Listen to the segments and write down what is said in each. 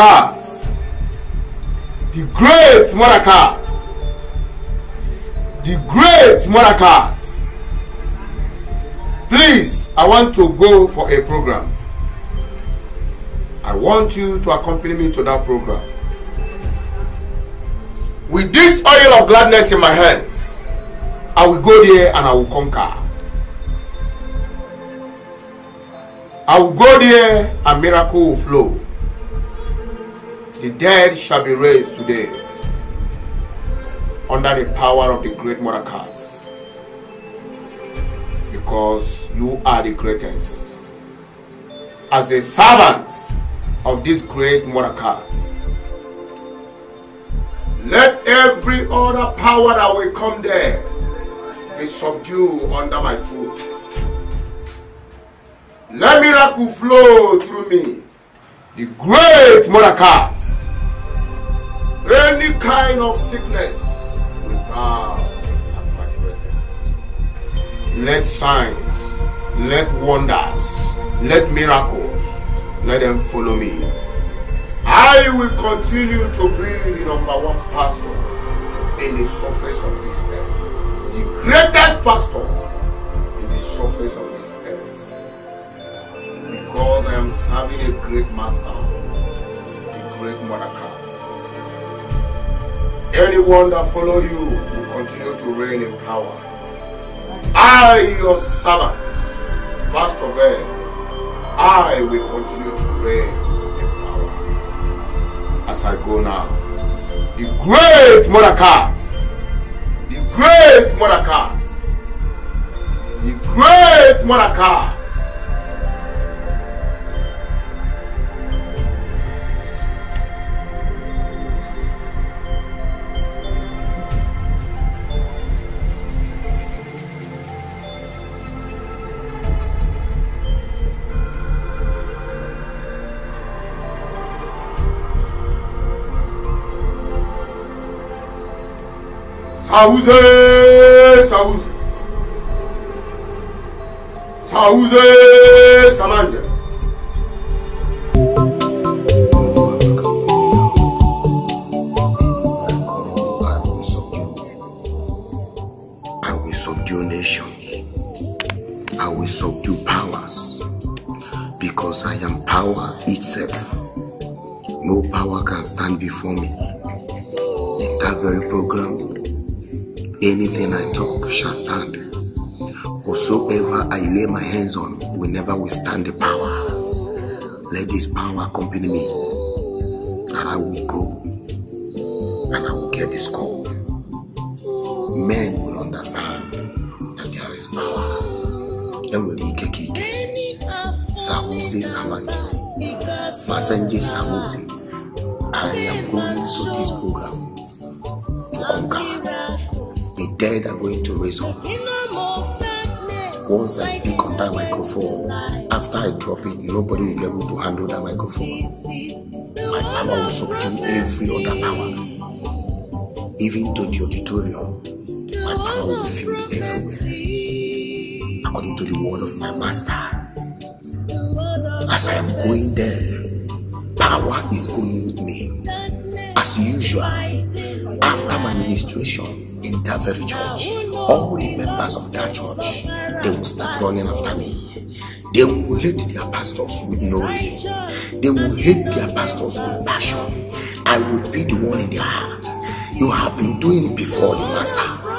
Mordecai. The great Mordecai. The great Mordecai. Please, I want to go for a program. I want you to accompany me to that program. With this oil of gladness in my hands, I will go there and I will conquer. I will go there and miracle will flow. The dead shall be raised today under the power of the great Mordecai. Because you are the greatest. As a servant of this great Mordecai, let every other power that will come there be subdued under my foot. Let miracle flow through me. The great Mordecai. Any kind of sickness bow at my presence. Let signs, let wonders, let miracles, let them follow me. I will continue to be the number one pastor in the surface of this earth. The greatest pastor in the surface of this earth. Because I am serving a great master, the great Mordecai. Anyone that follow you will continue to reign in power. I, your servant, Pastor Ben, I will continue to reign in power. As I go now, the great Mordecai, the great Mordecai, the great Mordecai. I will subdue nations. I will subdue powers. Because I am power itself. No power can stand before me. In that very program, anything I talk shall stand. Whatsoever I lay my hands on will never withstand the power. Let this power accompany me, that I will go and I will get this call. Men will understand that there is power. Enwere ike ka ike. Sahuzi Samanje. Masanje Sahuzi. I am going to this program dead are going to raise up. Once I speak on that microphone, after I drop it, nobody will be able to handle that microphone. My power will subdue every other power. Even to the auditorium, my power will be filled everywhere. According to the word of my master. As I am going there, power is going with me. As usual, after my ministration in that very church, all the members of that church, they will start running after me. They will hate their pastors with no reason. They will hate their pastors with passion. I will be the one in their heart. You have been doing it before, the master.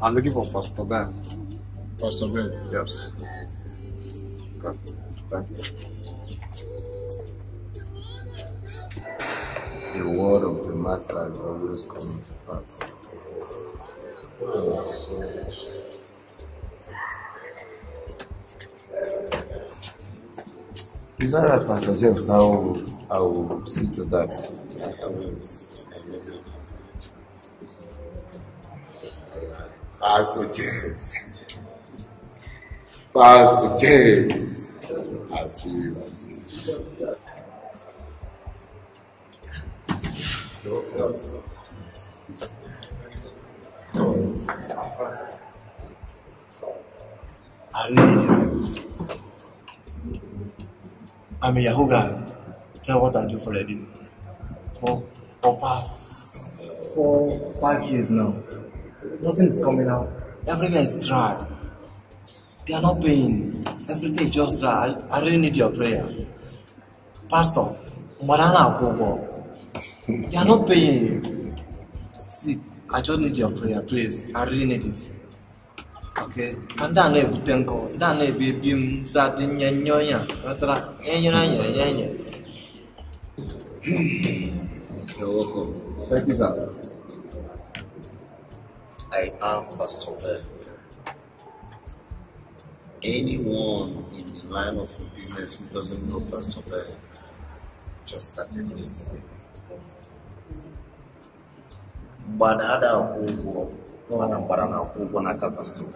I'm looking for Pastor Ben. Pastor Ben. Yes. Okay. Thank you. The word of the master is always coming to pass. Is that right, Pastor James? I will, I will see to that. I will see to that. Pastor James. Pastor James. I feel, I need help. I'm a Yahoo guy. Tell what I do for a living. For for past four five years now. Nothing is coming out. Everything is dry. They are not paying. Everything is just dry. I, I really need your prayer. Pastor, Madana Agogo. They are not paying. See, I just need your prayer, please. I really need it. Okay. Ndị a na-ebute nkụ, ndị a na-ebi ebi m sị adị nye nyọ ya, ghọtara, enyere anyị enye enye. You're welcome. Thank you, sir. I am Pastor Ben. Anyone in the line of your business who doesn't know Pastor Ben just started yesterday. Mgbada ada akwụ ụgwọ mana mgbada na-akwụ ụgwọ n'aka Pastor.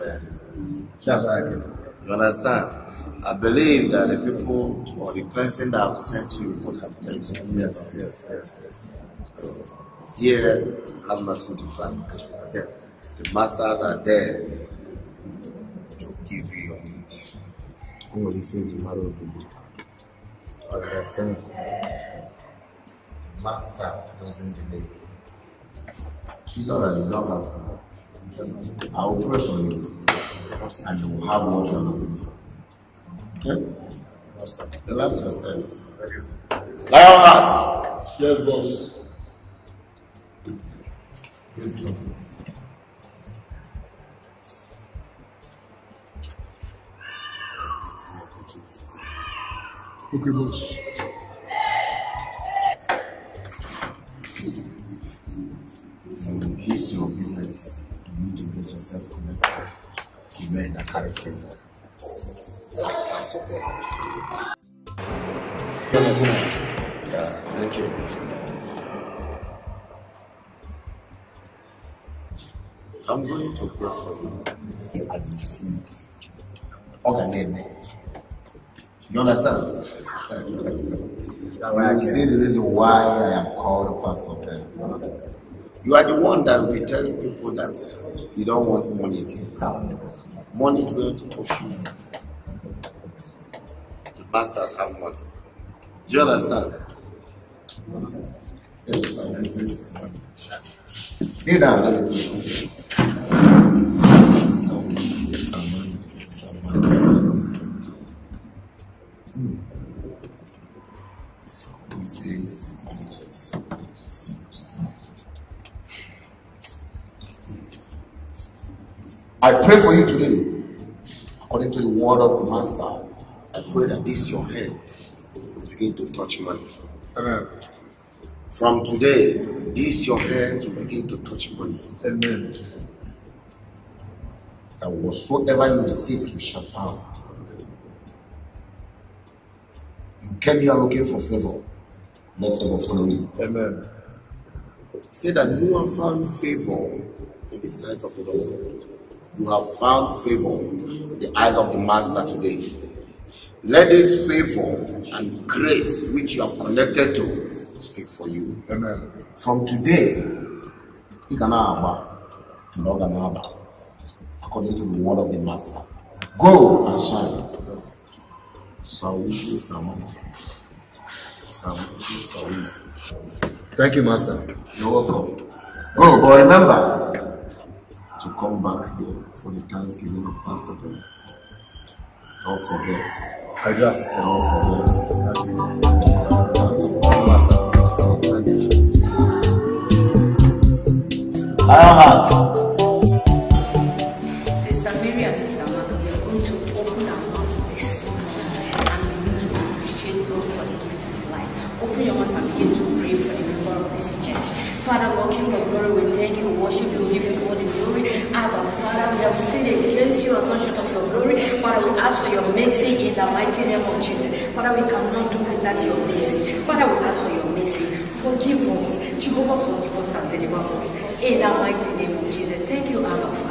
You understand? I believe that the people or the person that have sent you must have told you. Yes, yes, yes, yes. So, here, I have nothing to thank. Okay. The masters are there to give you your need. I'm going to feed you, Maro. I understand. The master doesn't delay. She's alright, you don't I will pray for you and you will have what you are looking for. Okay? Relax yourself. Lion heart. Yes, boss. Let's go. Okay, boss. This your business, you need to get yourself connected to men that carry favor. Yeah, thank you. I'm going to pray for you as you see You understand? you see the reason why I am called Pastor Ben. You are the one that will be telling people that you don't want money again. Money is going to push you. The masters have money. Do you understand? Yes, sir. This is Get down. let me pray. Hmm. Says, I pray for you today, according to the word of the Master. I pray that this your hand will begin to touch money. Amen. From today, these your hands will begin to touch money. Amen. And whatsoever you seek, you shall find. You came here looking for favor. Let favor follow you. Amen. Say that you have found favor in the sight of the Lord. You have found favor in the eyes of the Master today. Let this favor and grace which you have connected to speak for you. Amen. From today, you can have not gonna have according to the word of the Master. Go and shine. So we do some. Sam, Sam is- Thank you, Master. You're welcome. Oh, but remember to come back here for the Thanksgiving of Pastor Ben. Don't forget. I I said. Don't forget. Thank you, Master. Thank you. Not short of your glory. Father, we ask for your mercy in the mighty name of Jesus. Father, we cannot do without your mercy. Father, we ask for your mercy. Forgive us. Jehovah, forgive us and deliver us. In the mighty name of Jesus. Thank you, Abba,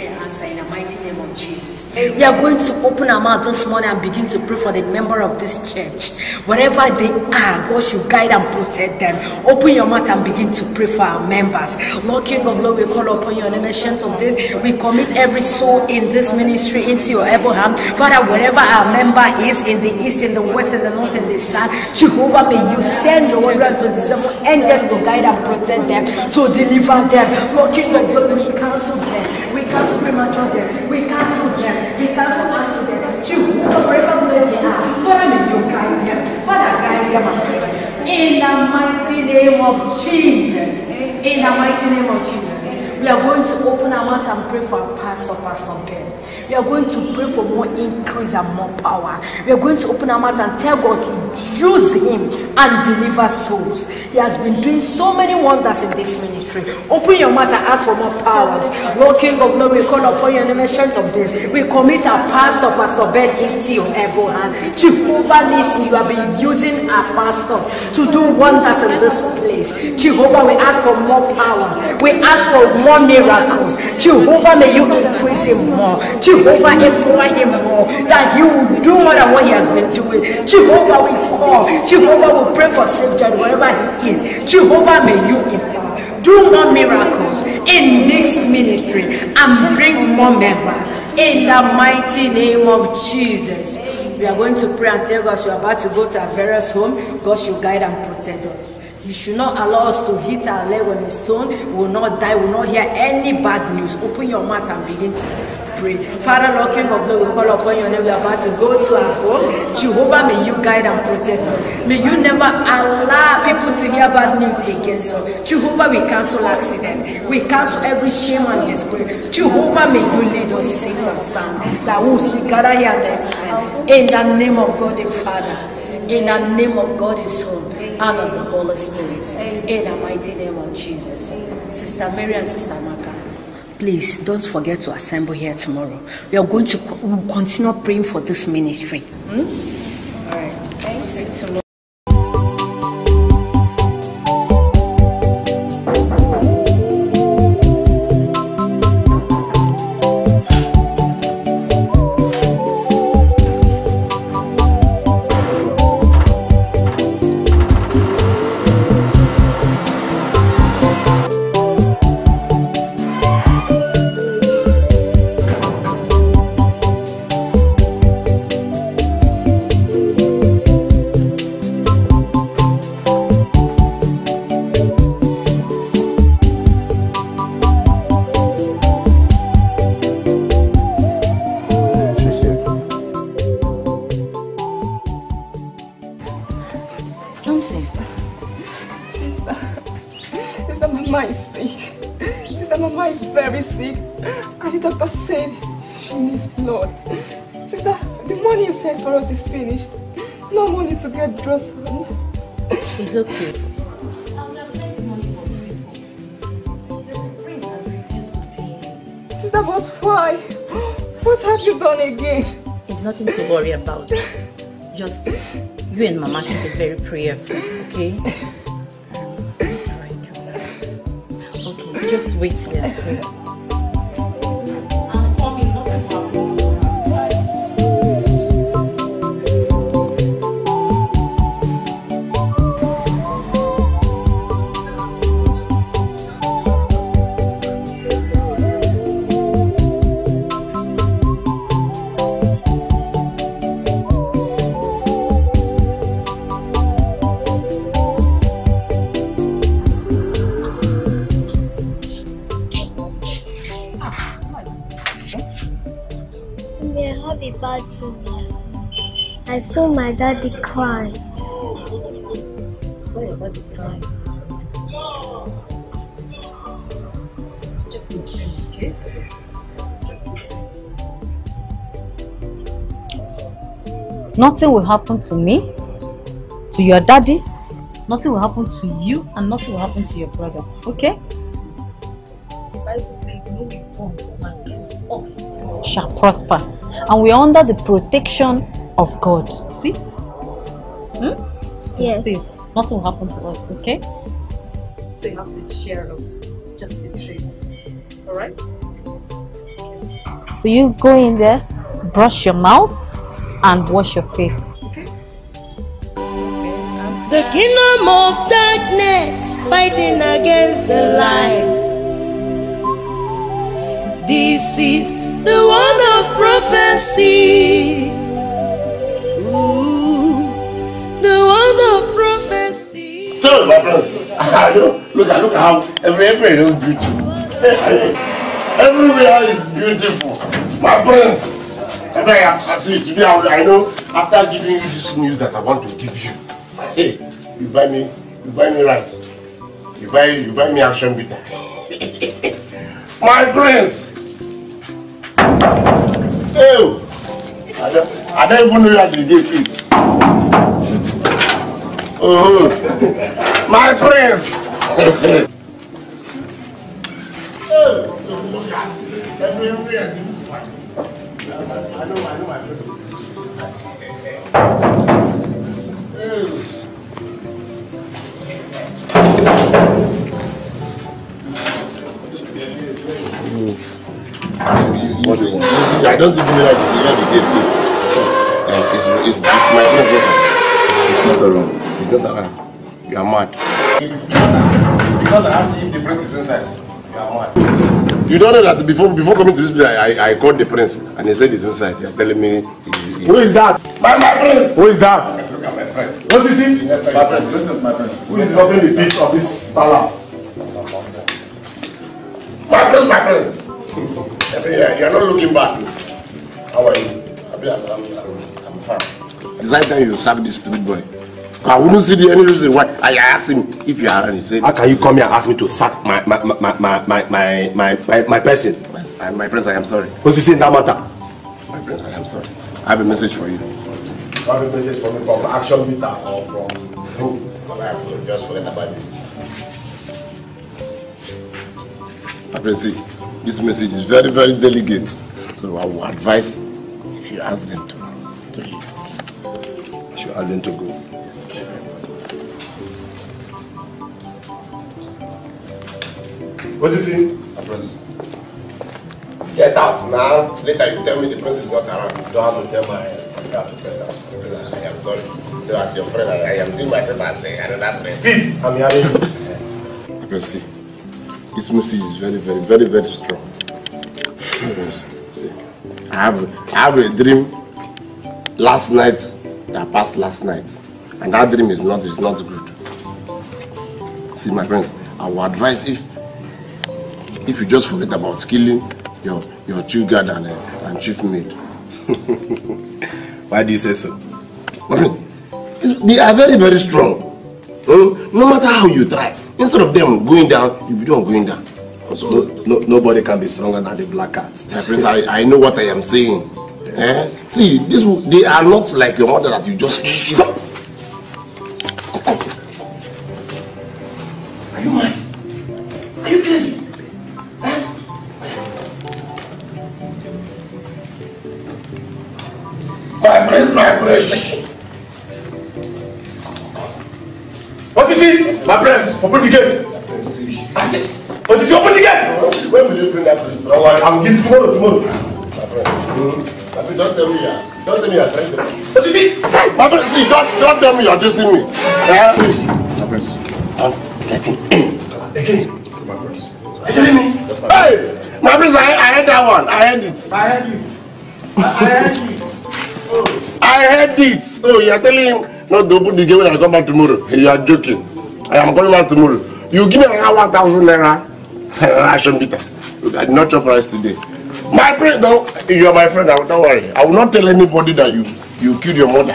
prayer answer in the mighty name of Jesus. We are going to open our mouth this morning and begin to pray for the member of this church. Wherever they are, God should guide and protect them. Open your mouth and begin to pray for our members. Lord King of Lord, we call upon your name, of this. We commit every soul in this ministry into your able hand. Father, wherever our member is, in the east, in the west, in the north, in the south, Jehovah, may you send your 127 angels to guide and protect them, to deliver them. Lord King of Glory, we cancel them. Cancel premature death. We cancel them. We cancel accident. Jehovah, wherever place they are, Father, may you guide them. Father, guide them. In the mighty name of Jesus. In the mighty name of Jesus. We are going to open our mouth and pray for our pastor, Pastor Ben. We are going to pray for more increase and more power. We are going to open our mouth and tell God to use him and deliver souls. He has been doing so many wonders in this ministry. Open your mouth and ask for more powers. Lord King of Glory, we call upon your name, strength of this. We commit our pastor, Pastor Ben, into your able hand. Jehovah Nisi, you have been using our pastors to do wonders in this place. Jehovah, we ask for more power. We ask for more miracles. Jehovah, may you increase him more. Jehovah, empower him more. That he will do more than what he has been doing. Jehovah, we call. Jehovah, we pray for safe journey wherever he is. Jehovah, may you empower. Do more miracles in this ministry and bring more members. In the mighty name of Jesus. We are going to pray and tell God we are about to go to our various home. God should guide and protect us. You should not allow us to hit our leg on a stone. We will not die. We will not hear any bad news. Open your mouth and begin to pray. Father, Lord, King of Glory, we call upon your name. We are about to go to our home. Jehovah, may you guide and protect us. May you never allow people to hear bad news against us. Jehovah, we cancel accident. We cancel every shame and disgrace. Jehovah, may you lead us safe and sound. That we will see gather here next time. In the name of God the Father. In the name of God the Son and of the Holy Spirit. In the mighty name of Jesus. Sister Mary and Sister Maka. Please don't forget to assemble here tomorrow. We are going to we will continue praying for this ministry. Hmm? All right. We'll see you tomorrow. Sister, but why? What have you done again? It's nothing to worry about. Just you and Mama should be very prayerful, okay? Okay, just wait till I saw my daddy cry. Saw your daddy cry. Just a dream, okay? Just a dream. Nothing will happen to me, to your daddy, nothing will happen to you, and nothing will happen to your brother, okay? The Bible says, no weapon formed against us shall prosper. And we are under the protection of God. See? Yes. See, nothing will happen to us, okay? So you have to cheer up. Just a dream. Alright? So you go in there, brush your mouth, and wash your face. The kingdom of darkness fighting against the light. This is the word of prophecy. So, my know. Look at look at how every everywhere is beautiful. Everywhere is beautiful. My friends, everywhere I see today, I I know after giving you this news that I want to give you. Hey, you buy me, you buy me rice. You buy you buy me action bitter. My friends. Hey, I don't, I don't even know where the gate is. Oh, my prince. Move. See, you see, I don't even like the way the gate is. Uh, it's, it's, my prince. It's not around. It's not around. You are mad. Because I asked if the prince is inside. You are mad. You don't know that before before coming to this place, I, I, I called the prince and he said he's inside. You're telling me. He, he, Who is that? My, my prince! Who is that? Look at my friend. What is it? My friend, greetings, my friend. Who is opening the peace of this palace? My prince, my prince. Yeah, you're not looking back. How are you? I'm, I'm, fine. It's high time you sack this stupid boy. I wouldn't see the any reason why. I asked him if you are around. He said, How can you come here and ask me to sack my my my my my my my, my, my, person? My, my prince, I am sorry. What's he saying that matter? My prince, I am sorry. I have a message for you. You have a message from me from Action Meter or from who? I just forget about prince, see, this message is very, very delicate. So I would advise if you ask them to. I should ask them to go. Yes, very, very important. What is he? My prince. Get out now. Later you tell me the prince is not around. You don't have to tell my you have to get out. I am sorry. So as your friend, I, I am seeing myself as a- another prince. See, I'm hearing you. Prince, see, this message is very, very, very, very strong. See, I have, I have a dream last night that passed last night, and that dream is not is not good. See, my friends, I would advise if if you just forget about skilling your your chief guard and, uh, and chief maid. Why do you say so? I mean, they are very, very strong. Hmm? No matter how you try, instead of them going down, you be the one going down. So, No, no, nobody can be stronger than the black cats. my friends, I, I know what I am saying. Eh? See, this they are not like your mother that you just stop. Are you mad? Are you crazy? My friends, my friends. What is he? My friends, open the gate. I said, What is he? Open the gate. When will you bring that place? Don't worry, I will give it tomorrow, tomorrow. My friend. Hmm? Don't tell me you are. Don't tell me you are trying to. What is he? My friend, see, don't, don't tell me you're dissing me. Eh? My friends. Huh? Let him in. Again. My friends. Are you telling me? Hey! My friends, I, I heard that one. I heard it. I heard it. I, heard it. Oh. I heard it. Oh, you are telling him not to open the gate when I come back tomorrow. You are joking. I am coming back tomorrow. You give me around 1,000 naira. Ration bitter. I did not chop today. My friend, though, you are my friend. Don't worry. I will not tell anybody that you you killed your mother.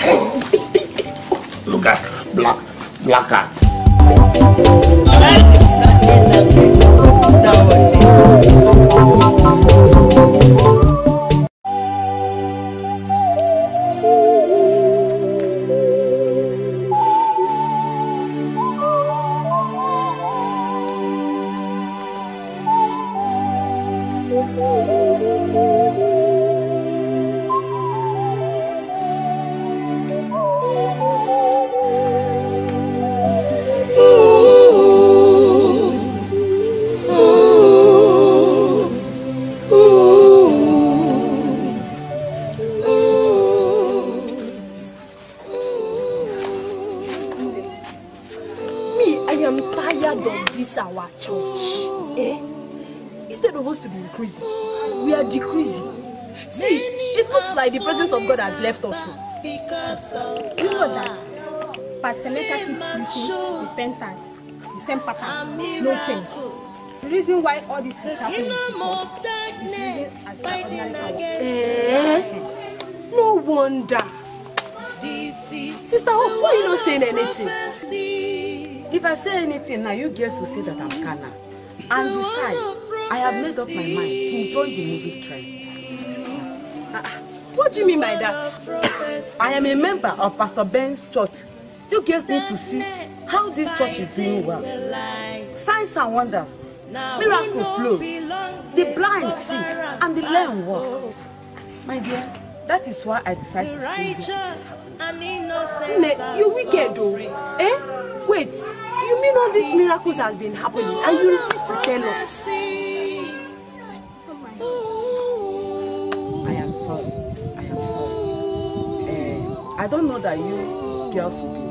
Look at black black cat. Pattern, no change. The reason why all this is happening is because. Eh? No wonder. Sister, why why you not saying anything? If I say anything now, you girls will say that I'm carnal. And besides, I have made up my mind to join the movie trend. What do you mean by that? I am a member of Pastor Ben's church. You girls need to see how this church is doing well. Signs and wonders, miracles flow, the blind see, and the lame walk. My dear, that is why I decided to stay here. You wicked though. Eh? Wait, you mean all these miracles has been happening and you refuse to tell us? I am sorry. I am sorry. Eh, I don't know that you girls will be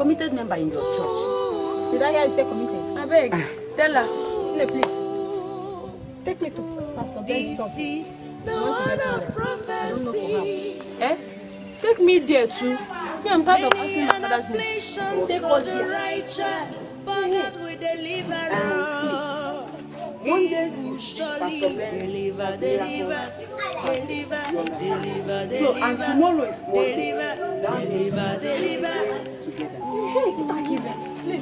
committed member in your church. Did I hear you say committed? I beg, tell her, Nne, please. Take me to Pastor Ben's church. I don't know for how. Eh? Take me there too. Me, I'm tired of asking my father's name. Take us there. One day, Pastor Ben, miracle. So, and tomorrow is Monday. That means The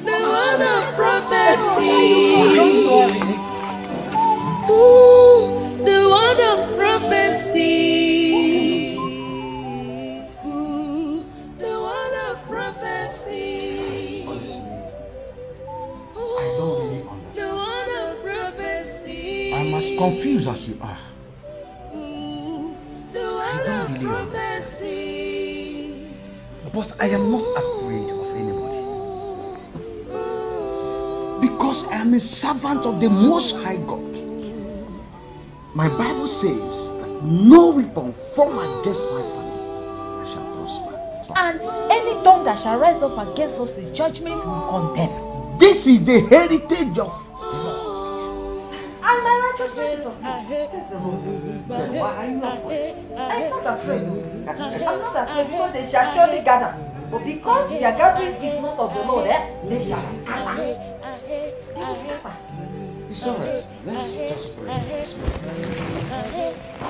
word of prophecy. Ooh, the word of prophecy. Ooh, the word of prophecy. Ooh, the word of prophecy. I'm as confused as you are. Ooh, the word of prophecy. But I am not afraid Because I am a servant of the Most High God. My Bible says that no weapon formed against my family shall prosper. And any tongue that shall rise up against us in judgment will condemn. This is the heritage of And my righteousness is of you. Why are you afraid? I'm not afraid. I'm not afraid. So they shall surely gather. But because their gathering is not of the Lord, eh, they shall scatter. They will scatter. It's alright. Let's just pray.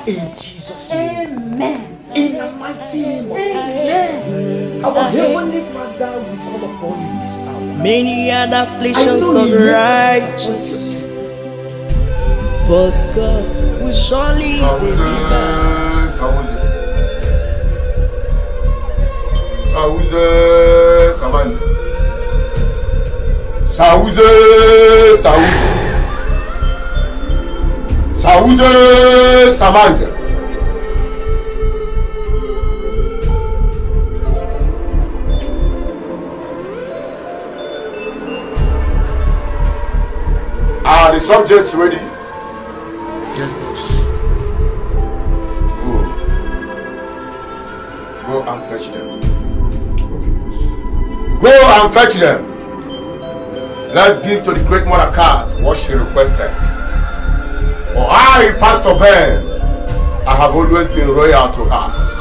In Jesus' name. Amen. In the mighty name of Amen. Our Heavenly Father, we call upon you this hour. Many are the afflictions of you righteous, but God will surely deliver. Sauze Samanje. Sauze Sauze. Sauze Samanje. Are the subjects ready? Yes, boss. Good. Go and fetch them. Go and fetch them. Let's give to the great mother cat what she requested. For I, Pastor Ben, I have always been loyal to her.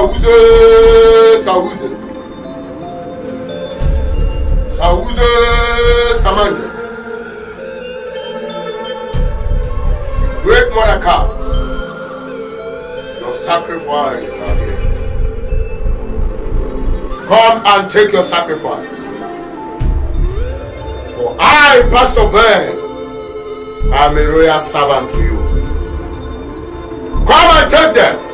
Sauze, Sauze. Sauze, Samanje. Great Mother. Your sacrifice are here. Come and take your sacrifice. For I, Pastor Ben, am a royal servant to you. Come and take them.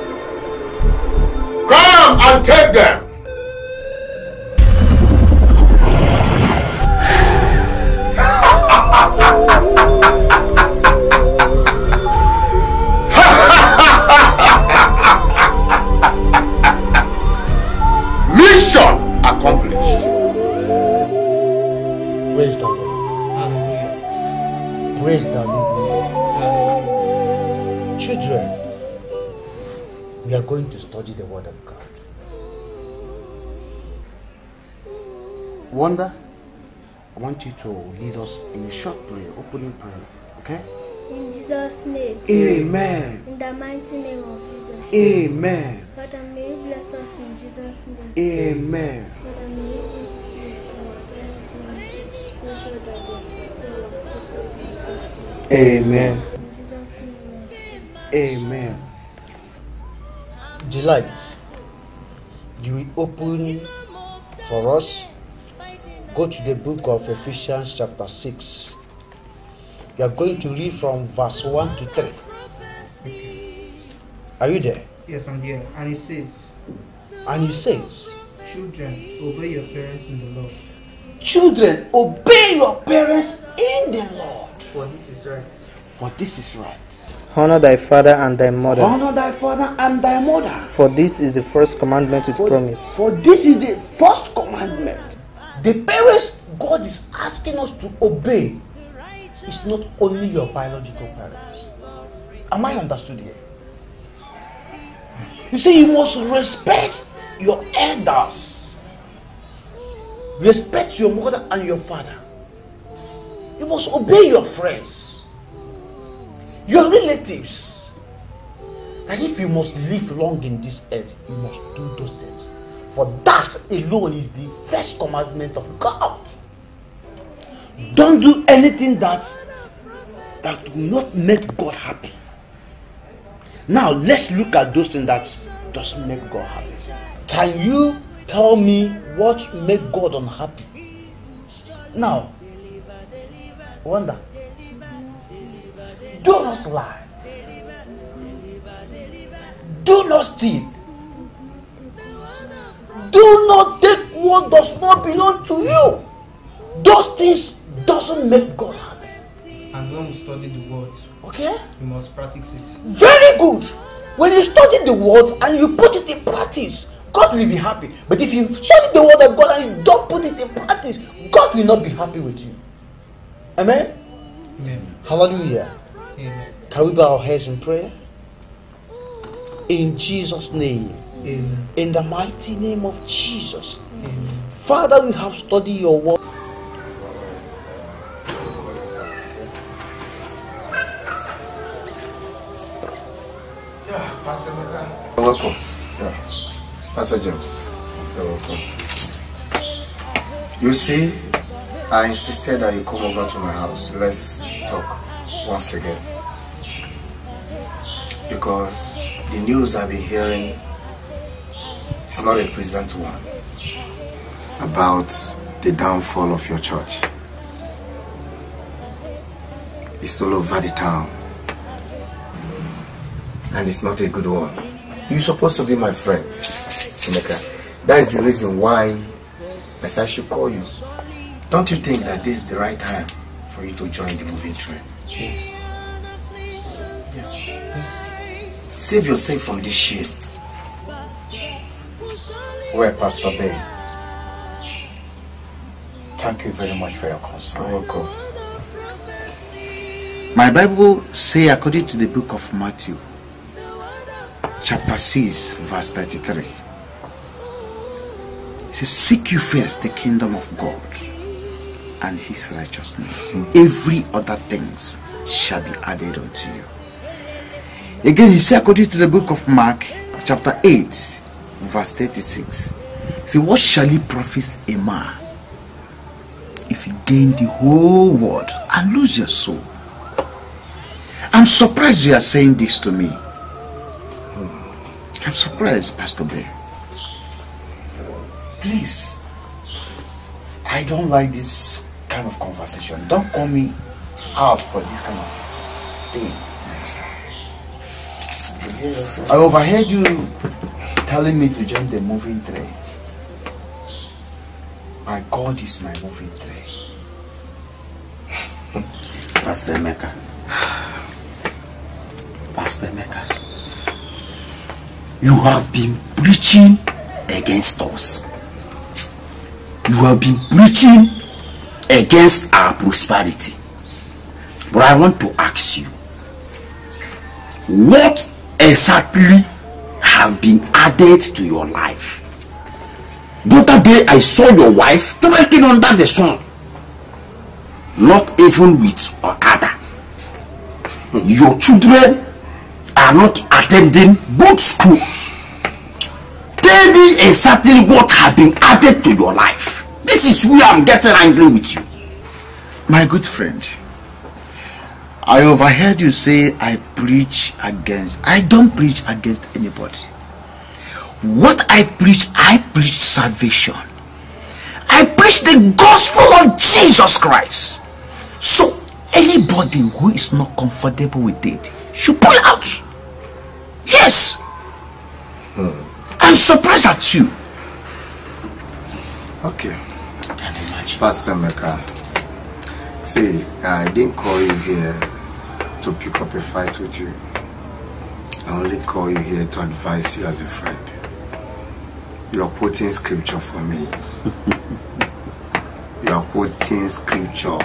Come and take them. Wonder, I want you to lead us in a short prayer, opening prayer, okay? In Jesus' name. Amen. In the mighty name of Jesus. Amen. Father, may you bless us in Jesus' name. Amen. Father, may you be our parents' mind. Make sure that they follow us in Jesus' name. Amen. In Jesus' name. Amen. Delight, you will open for us. Go to the book of Ephesians, chapter 6. You are going to read from verse 1 to 3. Are you there? Yes, I'm there. And it says, And he says, Children, obey your parents in the Lord. Children, obey your parents in the Lord. For this is right. For this is right. Honor thy father and thy mother. Honor thy father and thy mother. For this is the first commandment with promise. For this is the first commandment. The parents God is asking us to obey is not only your biological parents. Am I understood here? You see, you must respect your elders. Respect your mother and your father. You must obey your friends, your relatives. That if you must live long in this earth, you must do those things. For that alone is the first commandment of God. Don't do anything that that will not make God happy. Now let's look at those things that doesn't make God happy. Can you tell me what make God unhappy? Now, wonder. Do not lie. Do not steal. Do not take what does not belong to you. Those things doesn't make God happy. And when we study the word, okay, we must practice it. Very good. When you study the word and you put it in practice, God will be happy. But if you study the word of God and you don't put it in practice, God will not be happy with you. Amen? Amen. Hallelujah. Amen. Can we bow our heads in prayer? In Jesus' name. Amen. In the mighty name of Jesus. Amen. Father, we have studied your word. Yeah, Pastor Mega. You're welcome. Yeah. Pastor James. You're welcome. You see, I insisted that you come over to my house. Let's talk once again. Because the news I've been hearing is not a pleasant one about the downfall of your church. It's all over the town. And it's not a good one. You're supposed to be my friend, Emeka. That is the reason why I said I should call you. Don't you think that this is the right time for you to join the moving train? Yes. Yes. Yes. Save yourself from this shit. Well, Pastor Ben, thank you very much for your concern. Welcome. My Bible say according to the book of Matthew, chapter 6, verse 33. It says, Seek you first the kingdom of God and his righteousness. Every other things shall be added unto you. Again, he said according to the book of Mark, chapter 8, verse 36. See, what shall he profit a man if he gain the whole world and lose your soul? I'm surprised you are saying this to me. Hmm. I'm surprised, Pastor Bear. Please, I don't like this kind of conversation. Don't call me out for this kind of thing. I overheard you telling me to join the moving train. My God is my moving train. Pastor Emeka. Pastor Emeka. You have been preaching against us. You have been preaching against our prosperity. But I want to ask you, what exactly have been added to your life? The other day I saw your wife trekking under the sun. Not even with Okada. Your children are not attending good schools. Tell me exactly what has been added to your life. This is where I'm getting angry with you. My good friend, I overheard you say I preach against. I don't preach against anybody. What I preach, I preach salvation. I preach the gospel of Jesus Christ. So anybody who is not comfortable with it should pull out. Yes. I'm surprised at you. Okay. Pastor Mecca, see, I didn't call you here to pick up a fight with you. I only call you here to advise you as a friend. You are quoting scripture for me. you are quoting scripture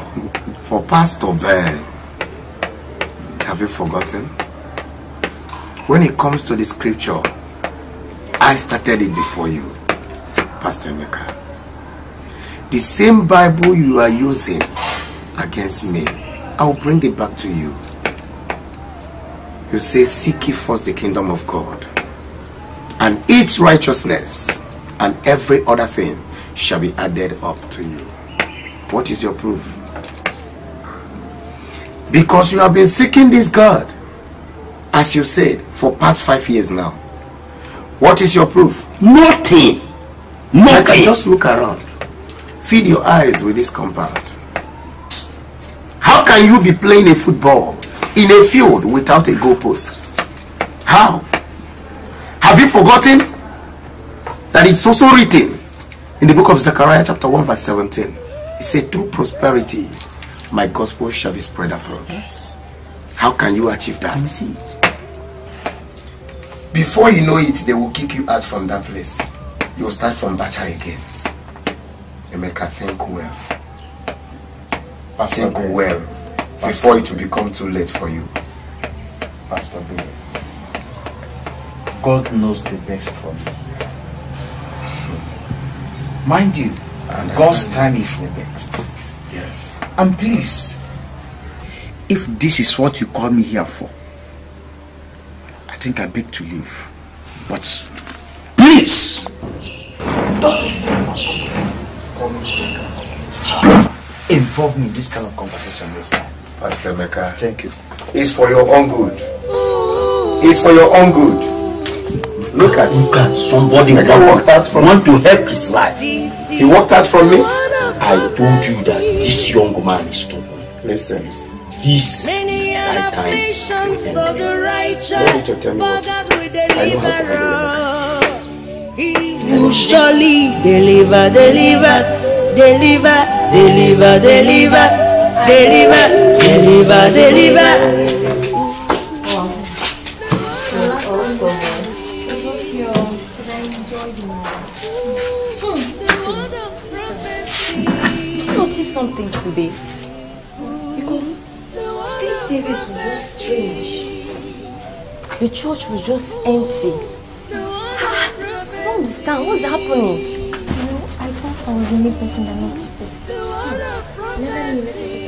for Pastor Ben. Have you forgotten? When it comes to the scripture, I started it before you, Pastor Mecca. The same Bible you are using against me, I'll bring it back to you. You say, Seek ye first the kingdom of God, and its righteousness, and every other thing shall be added up to you. What is your proof? Because you have been seeking this God, as you said, for past five years now. What is your proof? Nothing. Nothing. just look around. Feed your eyes with this compound. How can you be playing a football in a field without a goalpost? How? Have you forgotten that it's also written in the book of Zechariah chapter 1 verse 17? It said, through prosperity, my gospel shall be spread abroad. Yes. How can you achieve that? Before you know it, they will kick you out from that place. You will start from Bacha again. Emeka, think well. think well before it will become too late for you. Pastor B. God knows the best for me. Mind you, God's time is the best. Yes. And please, if this is what you call me here for, I think I beg to leave. But please, don't involve me in this kind of conversation this time. Pastor Mecca. Thank you. It's for your own good. It's for your own good. Look at Look at somebody Mecca walked out from want to help his life. He walked out from me. I told you that this young man is stubborn. Listen. This Many is are my the time. afflictions of the Let righteous, to tell you but what. God will I know how to deliver handle us. He will surely deliver, deliver, deliver, deliver, deliver, deliver, deliver, deliver. I noticed something today. Because this service was just strange. The church was just empty. Ah, I don't understand. What's happening? You know, I thought I was the only person that noticed it. Hmm. Never noticed it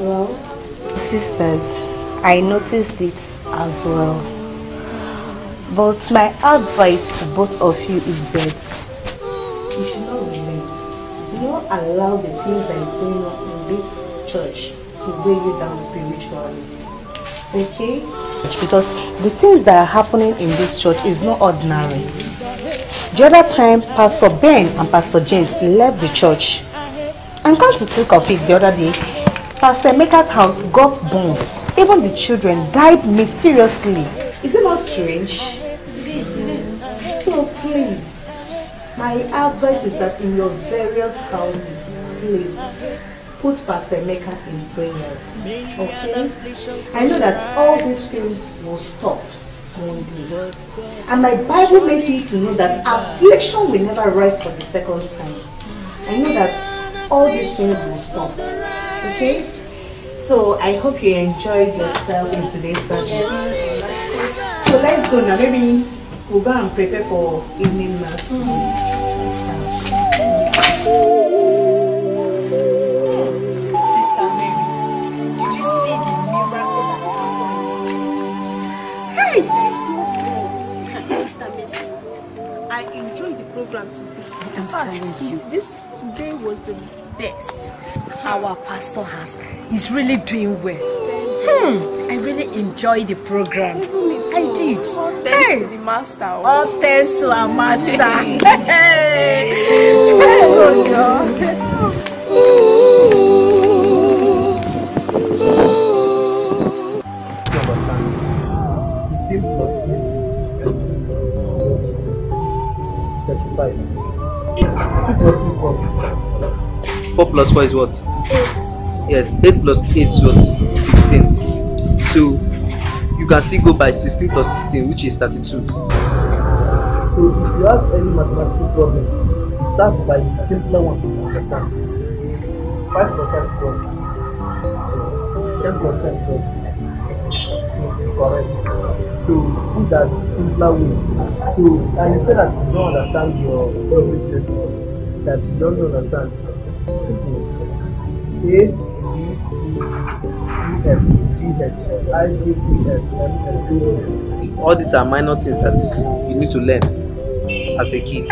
well. Sisters, I noticed it as well. But my advice to both of you is that you should not relent. Do not allow the things that is going on in this church to weigh you down spiritually. Okay? Because the things that are happening in this church is not ordinary. The other time, Pastor Ben and Pastor James left the church. And come to think of it the other day, Pastor Emeka's house got burnt. Even the children died mysteriously. Is it not strange? It is, it is. So please, my advice is that in your various houses, please put Pastor Emeka in prayers. Okay? I know that all these things will stop one day. And my Bible makes me to know that affliction will never rise for the second time. I know that all these things will stop. Okay? So I hope you enjoyed yourself in today's service. So let's go now. Maybe we'll go and prepare for evening mass. Sister Mary, did you see the miracle that happened in? Hey, there is no. Sister Mercy, I enjoyed the program today. In fact, this today was the best. Our pastor has is really doing well. Hmm, I really enjoyed the program. I did. All thanks to the master. All thanks to our master. hey, plus 4 is what? 8. Yes, 8 plus 8 is what? 16. So you can still go by 16 plus 16, which is 32. So if you have any mathematical problems, you start by the simpler ones you understand. 5 plus 5 is what? 10 plus 10 is what? To, to correct. So these are the simpler ways. So and you say that you don't understand your English lesson, that you don't understand. Simple. A, B, C, D, F, G, H, I, J, K, L, M, N, O, P. All these are minor things that you need to learn as a kid.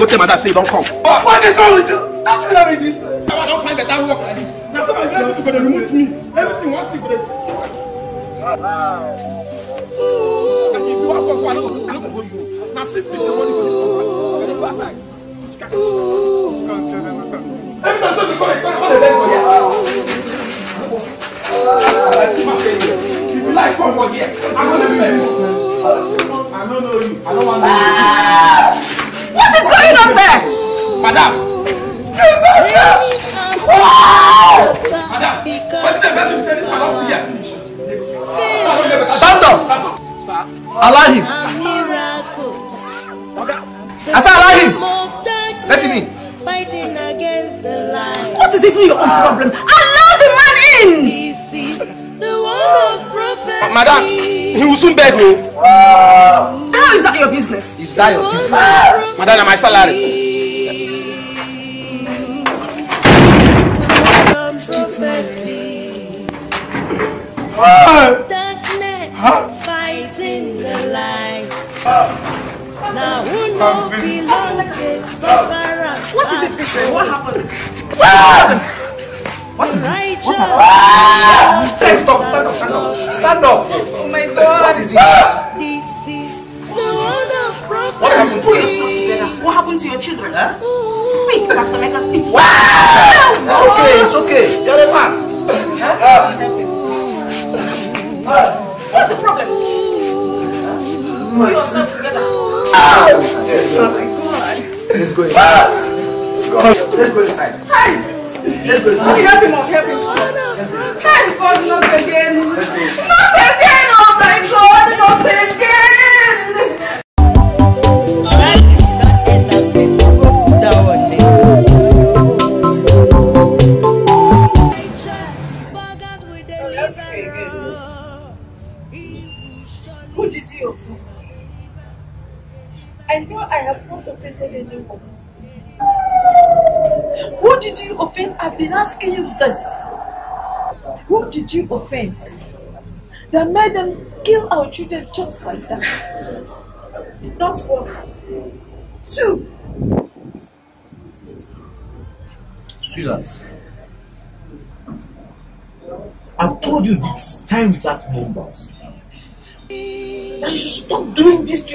Go tell madam say you don't come. What, what is wrong with? You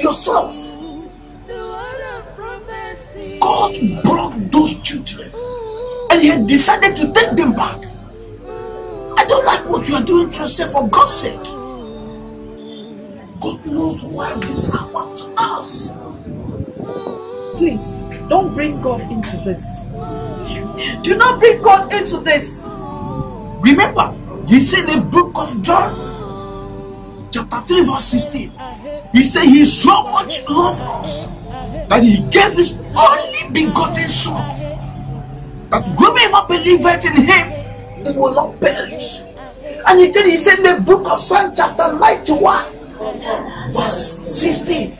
yourself. God brought those children and He had decided to take them back. I don't like what you are doing to yourself for God's sake. God knows why this happened to us. Please, don't bring God into this. Do not bring God into this. Remember, He said in the book of John, chapter 3, verse 16, He said He so much loved us that He gave His only begotten Son, that whoever believeth in Him he will not perish. And he did, He said in the book of Psalm, chapter 91, verse 16,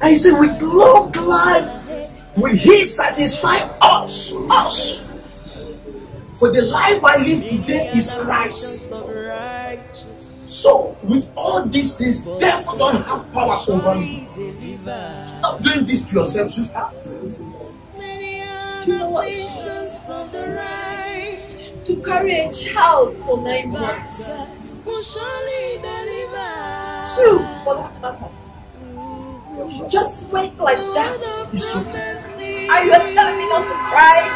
and He said, With long life will He satisfy us, us. For the life I live today is Christ. So, with all these things, devil don't have power over you. Stop doing this to yourself, sweetheart. Do you know what? To carry a child for nine months. Two, for that matter. Just wait like that. It's okay. Are you telling me not to cry?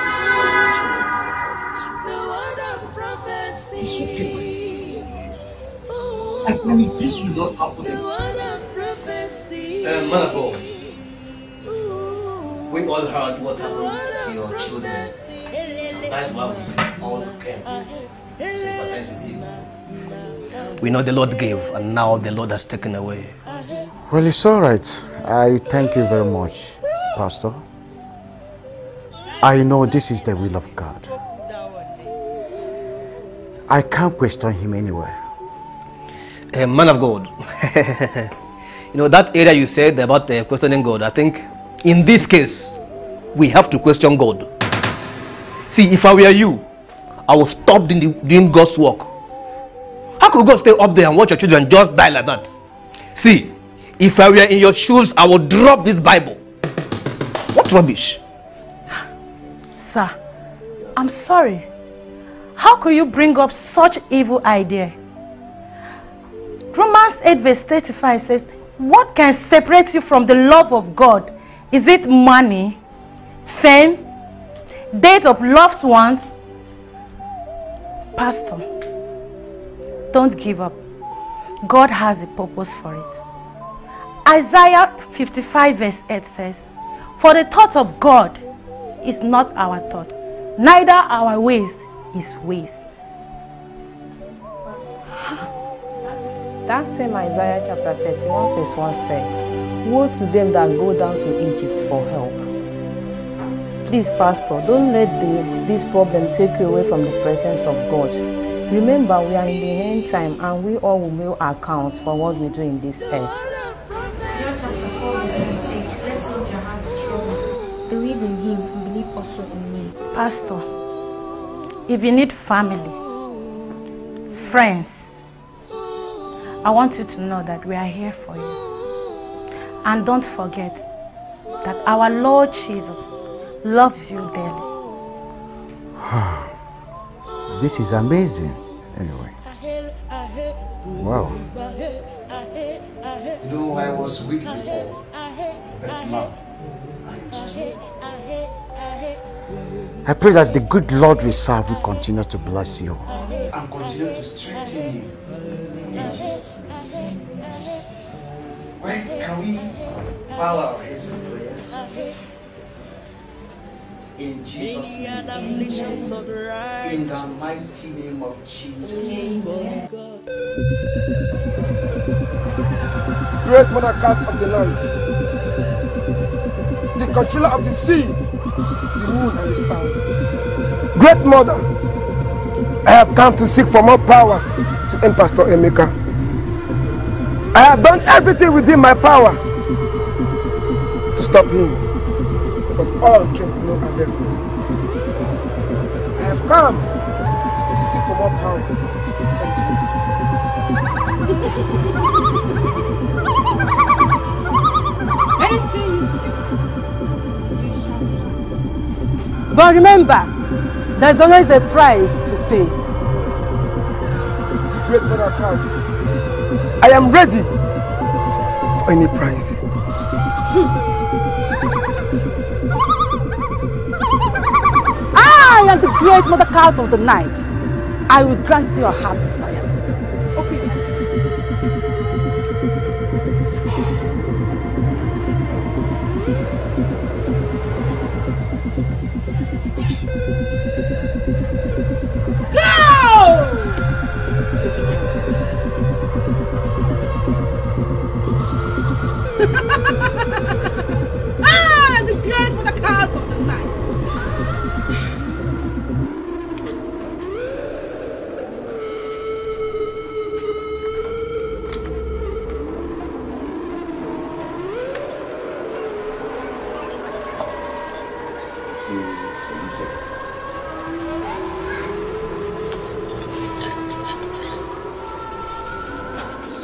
It's okay. I promise this will not happen again. Man of God, uh, we all heard what happened to your children. That's why we all came to sympathize with you. We know the Lord gave, and now the Lord has taken away. Well, it's all right. I thank you very much, Pastor. I know this is the will of God. I can't question him anywhere. Uh, man of God, you know that area you said about uh, questioning God. I think in this case, we have to question God. See, if I were you, I would stop doing God's work. How could God stay up there and watch your children just die like that? See, If I were in your shoes, I would drop this Bible. What rubbish? Sir, I'm sorry. How could you bring up such evil idea? Romans 8 verse 35 says, What can separate you from the love of God? Is it money, fame, date of loved ones? Pastor, don't give up. God has a purpose for it. Isaiah 55 verse 8 says, For the thought of God is not our thought, neither our ways is ways. That same Isaiah chapter 31 verse 1 said, Woe to them that go down to Egypt for help. Please, Pastor, don't let the, this problem take you away from the presence of God. Remember, we are in the end time and we all will make account for what we do in this earth. Believe in him believe also in me. Pastor, if you need family, friends, I want you to know that we are here for you. And don't forget that our Lord Jesus loves you dearly. this is amazing. Anyway. Wow. You know, I was weak before, but now I am strong. I pray that the good Lord we serve will continue to bless you. And continue to strengthen you in Jesus' name. When can we bow our heads in prayers? In Jesus' name. In the mighty name of Jesus. Great mother cats of the night, the controller of the sea, the moon and the stars. Great mother, I have come to seek for more power to end Pastor Emeka. I have done everything within my power to stop him, but all came to no avail. I have come to seek for more power to end him. But remember, there's always a price to pay. The great mother counts. I am ready for any price. I am the great mother cow of the night. I will grant you your heart desire. Open your eyes.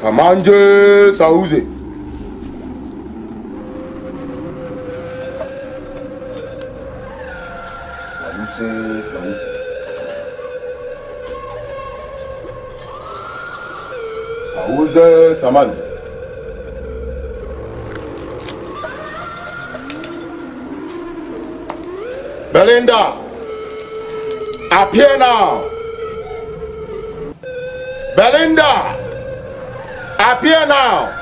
Samanje Sauze. Sause, Sause. Sauze Samanje. Belinda, appear now. Belinda, appear now.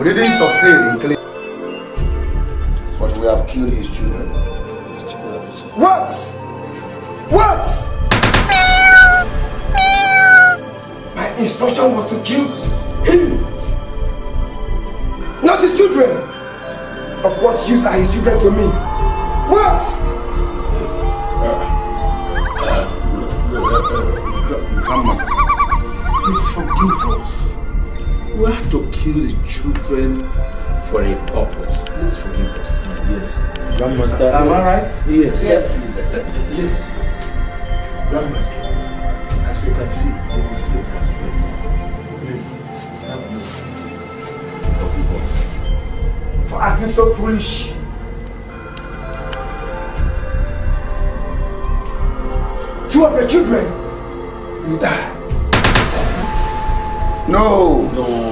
We didn't succeed in killing, but we have killed his children. What? What? My instruction was to kill him, not his children. Of what use are his children to me? What? Grandmaster, please forgive us. We kill the children for a purpose. Please forgive us. Yes. Grandmaster, Am I right? Yes. Yes. Uh, yes. Grandmaster, as you can see, the mistake has been. Please, have mercy. Forgive us. For acting so foolish. Two of your children will die. No. No, no, no.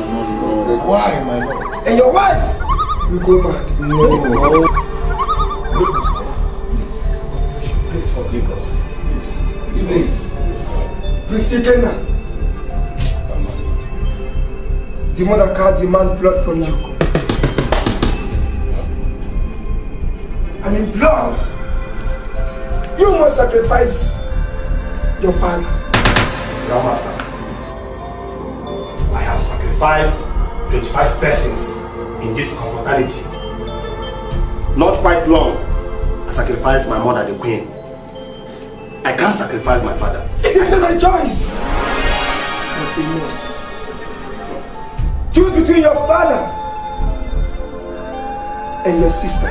Why, my lord? And your wives will go mad. No. Please forgive us. Please. Please. Please, Ikenna. The mother can't demand blood from you. I mean blood. You must sacrifice your father. Grandmaster, I have sacrificed 25 persons in this confraternity. Not quite long, I sacrificed my mother, the queen. I can't sacrifice my father. It is not a choice. But you must. Choose between your father and your sister.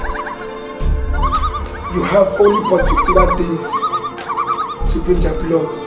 You have only but 51 days to bring your blood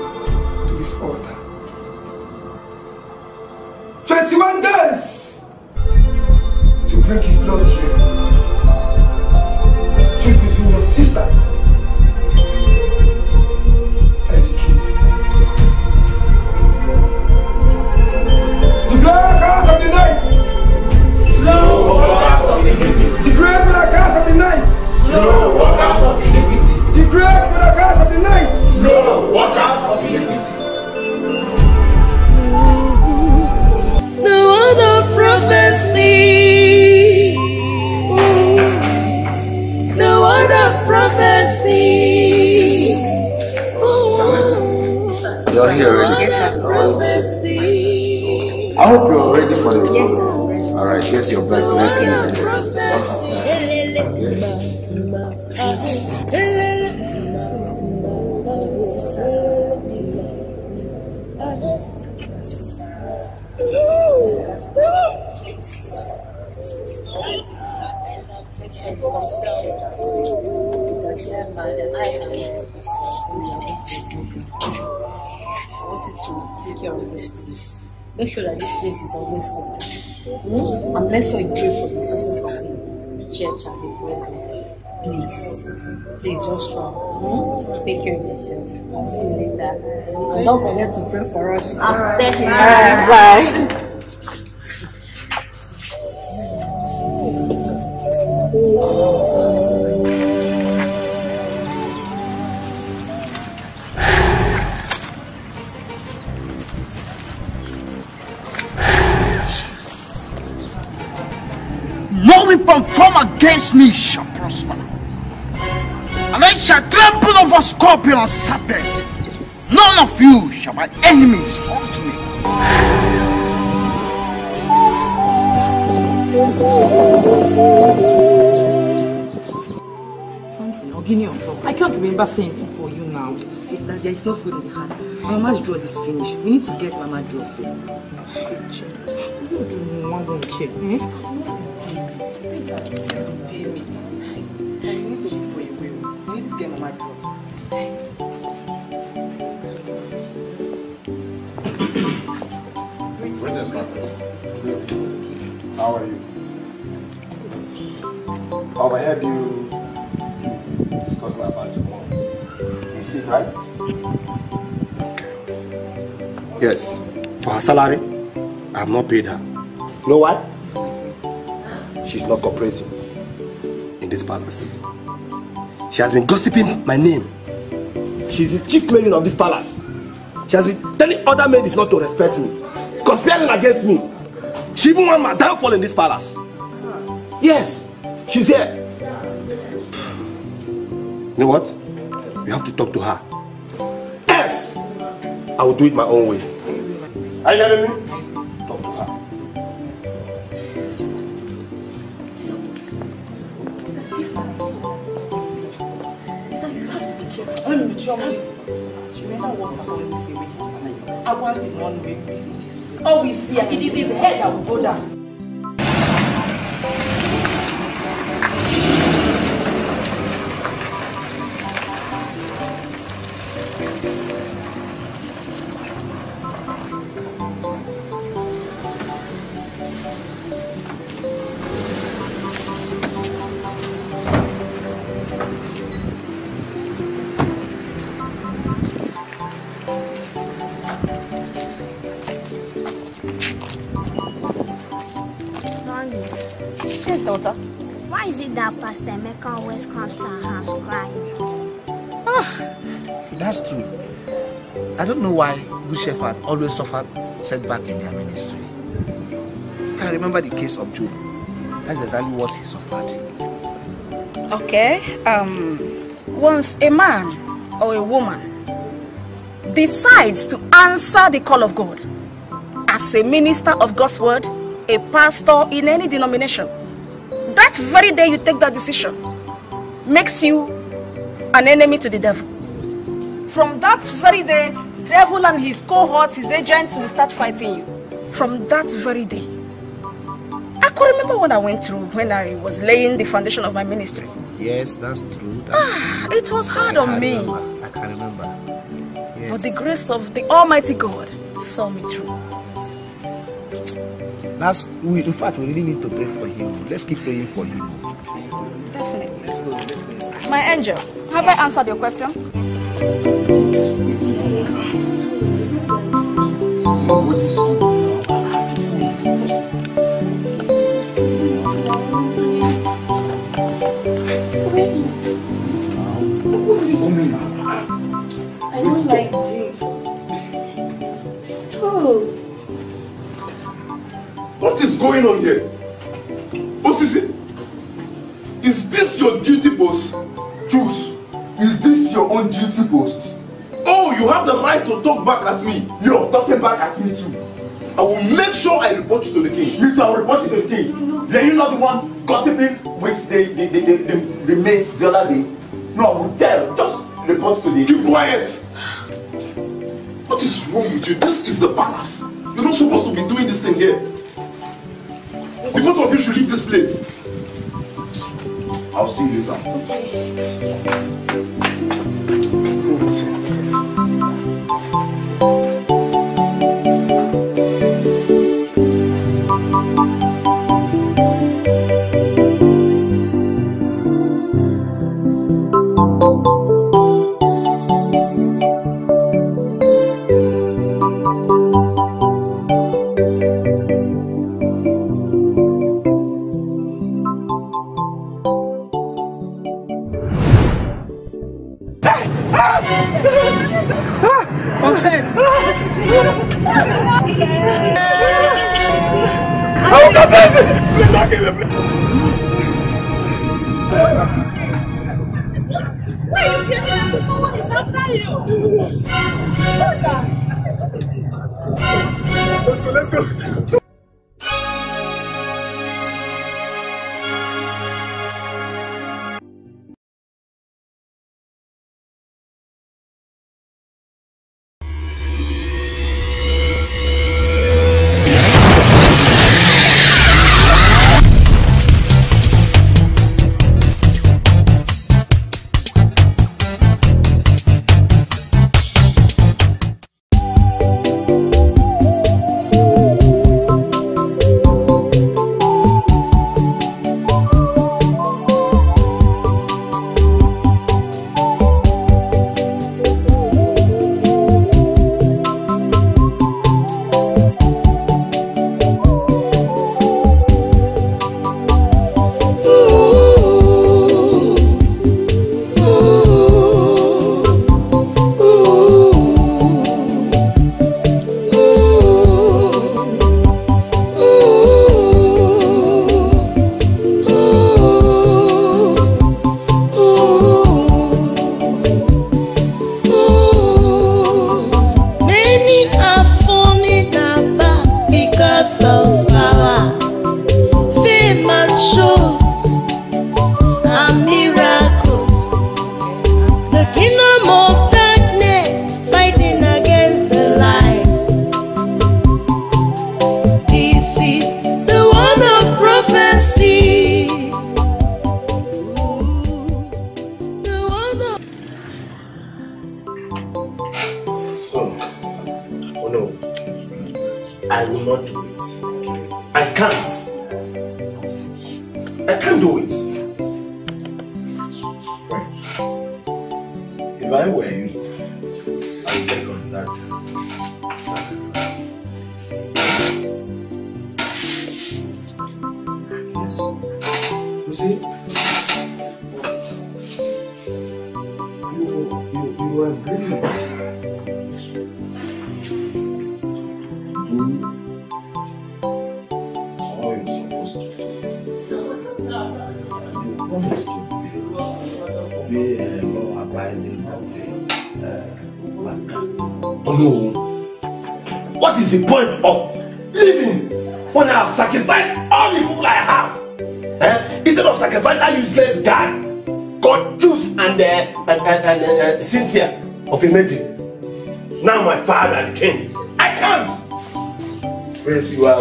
strong. Hmm? Take care of yourself. I'll see you later. And don't forget to pray for us. Alright. Alright, bye. scorpion serpent. None of you shall my enemies hurt me. Something, Ogini also. I can't remember saying it for you now. Sister, there is no food in the house. Mama's drawers is finished. We need to get Mama drawers so. Mama don't care. Please, don't pay me. Sister, you need to be for a will. You need to get Mama drawers. Greetings, Doctor. How are you? I overheard you discussing about your mom. You see, right? Yes. For her salary, I have not paid her. You know what? She's not cooperating in this palace. She has been gossiping my name. She she's the chief maiden of this palace. She has been telling other maidens not to respect me, conspiring against me. She even want my downfall in this palace. Yes, she's here. You know what? We have to talk to her. Yes! I will do it my own way. Are you hearing me? Careful. Let me. You remember what my always say when he? I want him one way visit his Always here. It is his head that will go down. Pastor always comes to our house crying? That's true. I don't know why Good Shepherd always suffer setback in their ministry. I remember the case of Job. That's exactly what he suffered. Okay. Um, once a man or a woman decides to answer the call of God as a minister of God's word, a pastor in any denomination, that very day you take that decision makes you an enemy to the devil. From that very day, devil and his cohorts, his agents will start fighting you. From that very day. I could remember what I went through when I was laying the foundation of my ministry. Yes, that's true. That's Ah, it was hard I on me. remember. I can remember. Yes. But the grace of the Almighty God saw me through. That's we. In fact, we really need to pray for him. Let's keep praying for him. Definitely. Let's go. Let's go inside. My angel, have I answered your question? I don't like this. What is going on here? Osisi, is this your duty post? Juice, is this your own duty post? Oh, you have the right to talk back at me. You're talking back at me too. I will make sure I report you to the king. You shall report you to the king. Then you not the one gossiping with the the, the, the, the, the mates the other day. No, I will tell. Just report to the Keep quiet. What is wrong with you? This is the palace. You're not supposed to be doing this thing here. The both of you should leave this place. I'll see you later. Nonsense.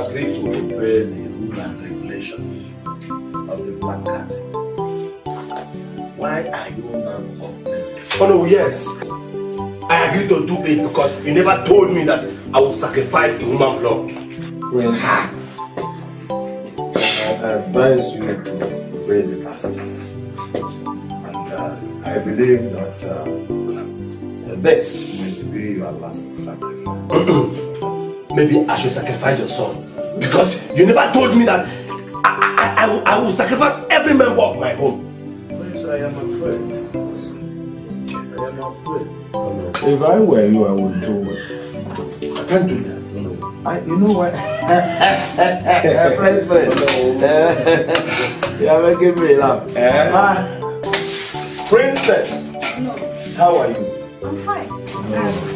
Agreed to obey the rule and regulation of the black cat. Why are you now complaining? Oh no, yes. I agree to do it because you never told me that I will sacrifice a human blood. Prince, I advise you to obey the master. And uh, I believe that uh, this will be your last sacrifice. Maybe I should sacrifice your son because you never told me that I, I, I, will, I will sacrifice every member of my home. Prince, I am afraid. I am afraid. If I were you, I would do it. I can't do that. No. I, you know what? friends, friends. you are making me laugh. Ah, Princess, No, how are you? I'm fine.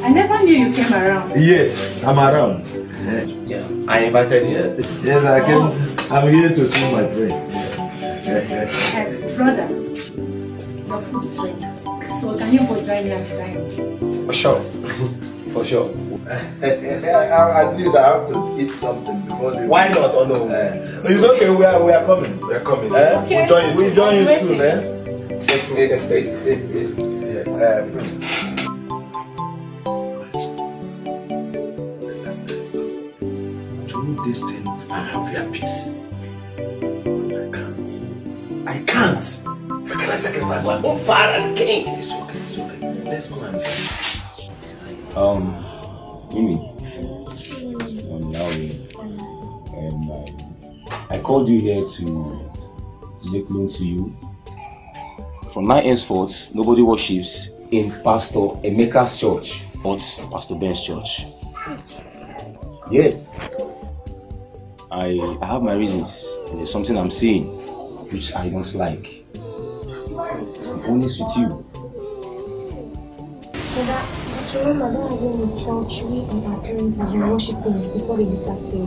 I never knew you came around. Yes, I'm around. Yeah, I invited you. Yes, yes I can. I'm here to see my friends. Yes, yes. Uh, brother, your food is ready. So can you go join me after time? For sure. For sure. At least I have to eat something before the. Why not? Oh no. it's okay. We are we are coming. We are coming. Eh? Okay. We'll join you soon. We'll join you soon, waiting. eh? Uh, this thing and have your peace. I can't. I can't. How can I sacrifice my own father, and king? It's okay. It's okay. Let's go and. Um, Mimi, um, Naomi, um, I, I called you here to make known to you. From now henceforth, nobody worships in Pastor Emeka's church, but Pastor Ben's church. Yes, I, I have my reasons. There's something I'm seeing which I don't like. I'm honest with you. But you remember that was in the church we and our parents have been worshipping before we got there.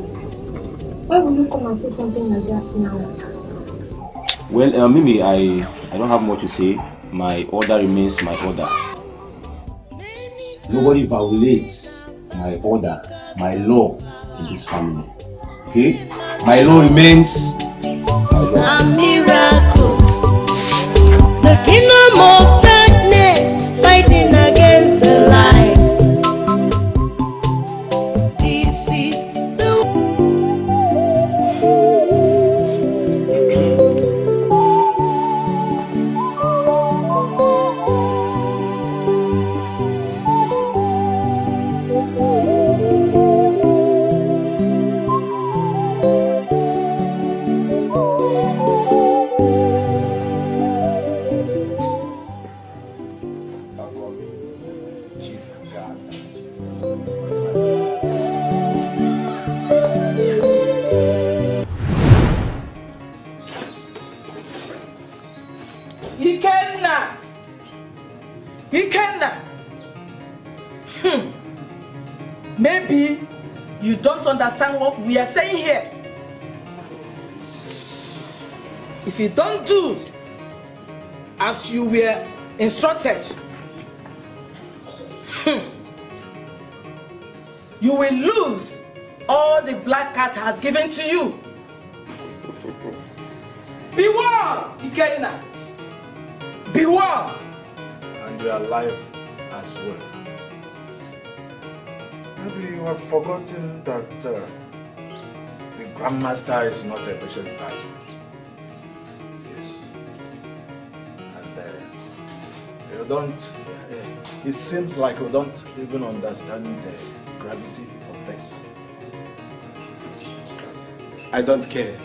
Why would you come and say something like that now? Well, uh, Mimi, I, I don't have much to say. My order remains my order. Nobody violates my order, my law in this family. Okay? My law remains my hmm, you will lose all the black cat has given to you. Be warned, Ikenna. Be warned. And your life as well. Maybe you have forgotten that uh, the Grandmaster is not a patient type. You don't, uh, it seems like you don't even understand the gravity of this. I don't care.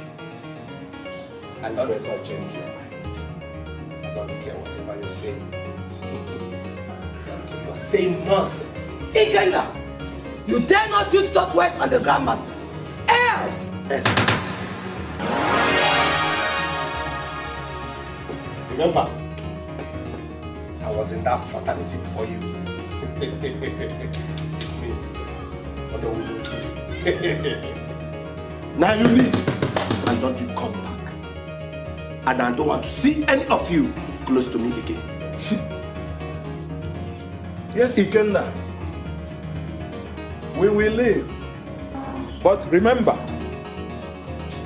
I don't ever change your mind. I don't care whatever you say. You're saying nonsense. Ikenna, you dare not use such words on the grandmaster. Else! Yes, please. Remember, I was in that fraternity before you. it's me. Wonder Woman is me. Now you leave and don't you come back. And I don't want to see any of you close to me again. yes, Ikenna. We will leave. But remember,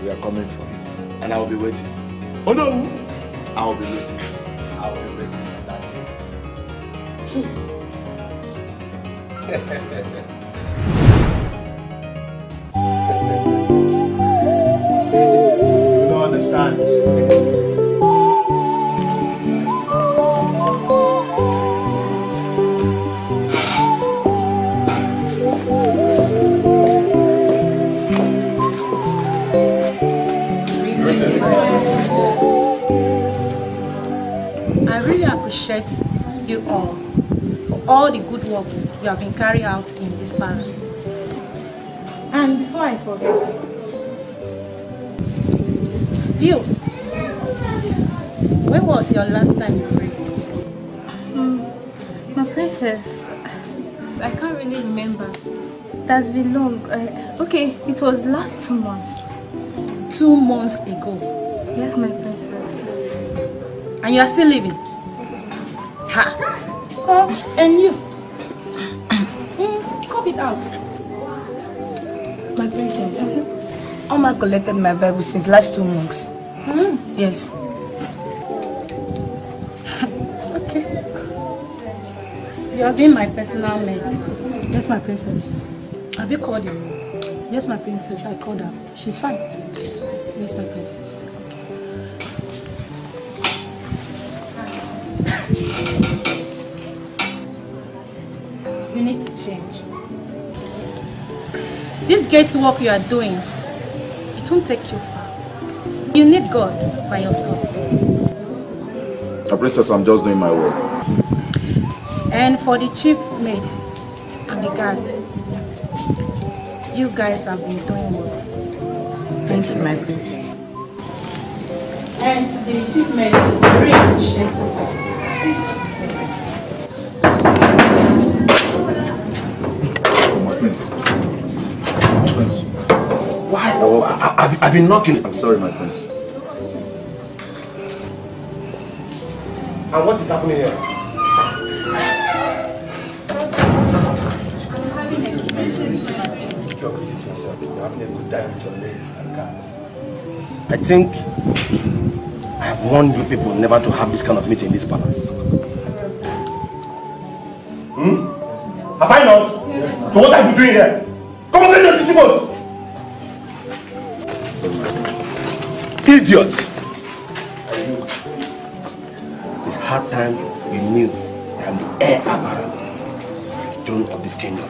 we are coming for you. And I will be waiting. Oh no! I will be waiting. You don't understand. I really appreciate you all all the good work you have been carrying out in this palace. And before I forget, you, when was your last time you prayed? Mm, my princess, I can't really remember. That's been long. Uh, okay, it was last two months. Two months ago. Yes, my princess. And you are still living? Ha! And you? Mm, cough it out. My princess, Oma collected my Bible since last two months. Hmm? Yes. Okay. You have been my personal maid. Yes, my princess. Have you called your Yes, my princess. I called her. She's fine. She's fine. Yes, my princess. You change. This gate work you are doing, it won't take you far. You need God by yourself. Princess, I'm just doing my work. And for the chief maid and the guard, you guys have been doing well. Thank you, my princess. And to the chief maid, I really appreciate Oh, I, I've, I've been knocking. I'm sorry, my prince. And what is happening here? You're busy to yourself. You're having a good time with your legs and cats. I think I have warned you people never to have this kind of meeting in this palace. Hmm? Have I not? So what are you doing here? Come on, get your Idiot! It's hard time you knew I am the heir apparent to the throne of this kingdom.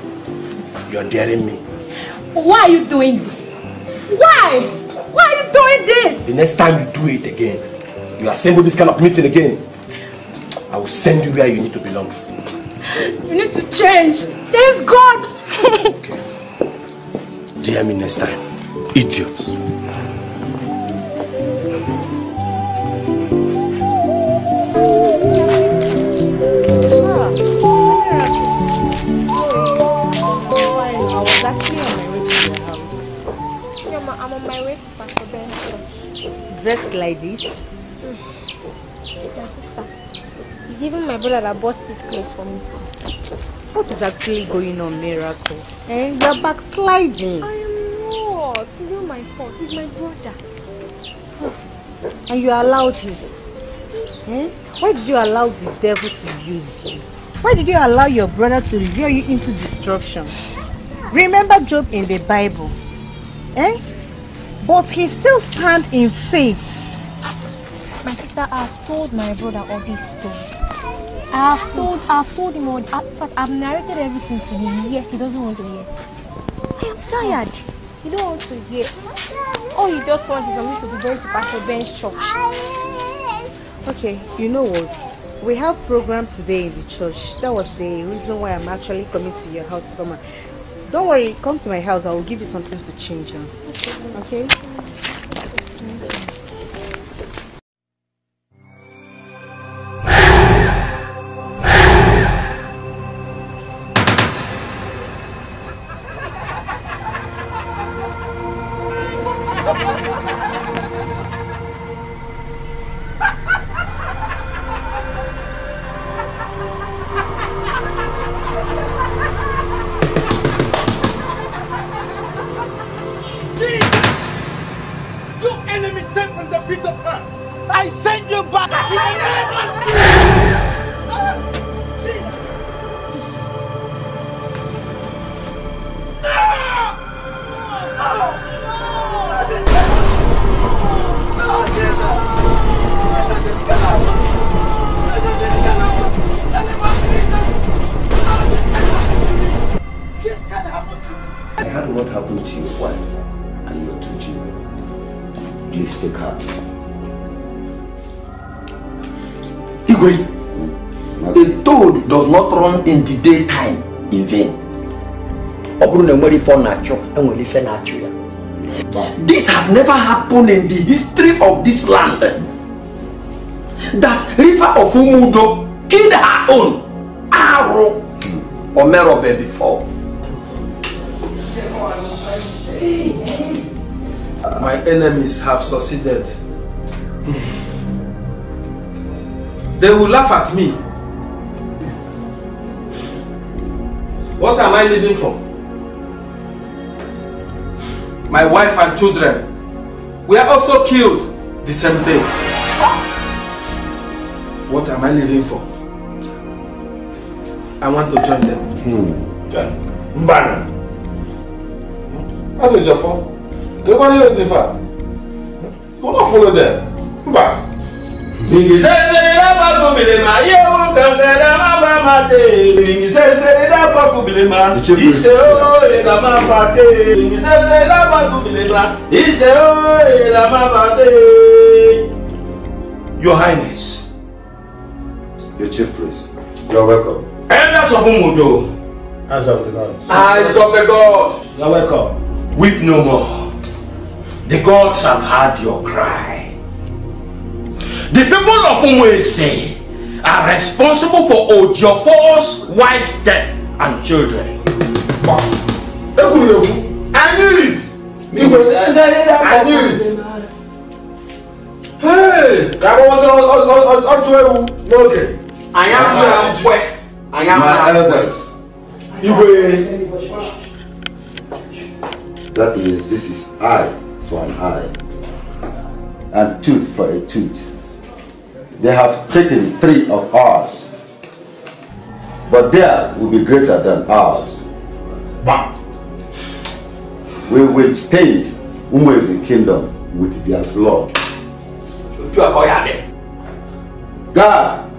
You are daring me. Why are you doing this? Why? Why are you doing this? The next time you do it again, you assemble this kind of meeting again, I will send you where you need to belong. You need to change. There's God. okay. Dare me next time. Idiots. On my way to Pastor Ben's church. Dressed like this? Yeah, sister. It's even my brother that bought this clothes for me. What is actually going on, Miracle? Eh? You're backsliding. I am not. It's not my fault. It's my brother. And you allowed him. Eh? Why did you allow the devil to use you? Why did you allow your brother to lure you into destruction? Remember Job in the Bible. Eh? But he still stand in faith. My sister, I've told my brother all this story. I have told, I've told him all. Fact, I've narrated everything to him. Yet he doesn't want to hear. I am tired. He don't want to hear. All he just wants is for me to be going to Pastor Ben's church. Okay, you know what? We have program today in the church. That was the reason why I'm actually coming to your house to come don't worry, come to my house. I will give you something to change on. Okay? Bụrụ na enwere ife ọ na-achụ, enwere ife na-achụ ya. This has never happened in the history of this land. That river of Umudo killed her own Aru Omerobe before. My enemies have succeeded. They will laugh at me. What am I living for? My wife and children were also killed the same day. What am I living for? I want to join them. Mbana. That's what you're for. They're going to the You will not follow them. Mbana. Ngisese lapha kubilema yewu kankana mama mate Ngisese lapha kubilema ise oye la mama te Ngisese lapha kubilema ise oye la mama te Your Highness. The chief priest. You're welcome. Elders of Umudo Eyes of the gods. Eyes of the gods. You're welcome. Weep no more. The gods have heard your cry. The people of Umwese are responsible for Ojiofor's wife's death and children. I knew it. I knew it. Hey! Ka bọ́ wọ́n sọ ọjọ́ ewu n'oge. Anyị amụrụ nkwe. Anyị My amụrụ nkwe. elders. Igwe. That means this is eye for an eye and tooth for a tooth. They have taken three of ours, but there will be greater than ours. We will paint Umwezi kingdom with their blood. God,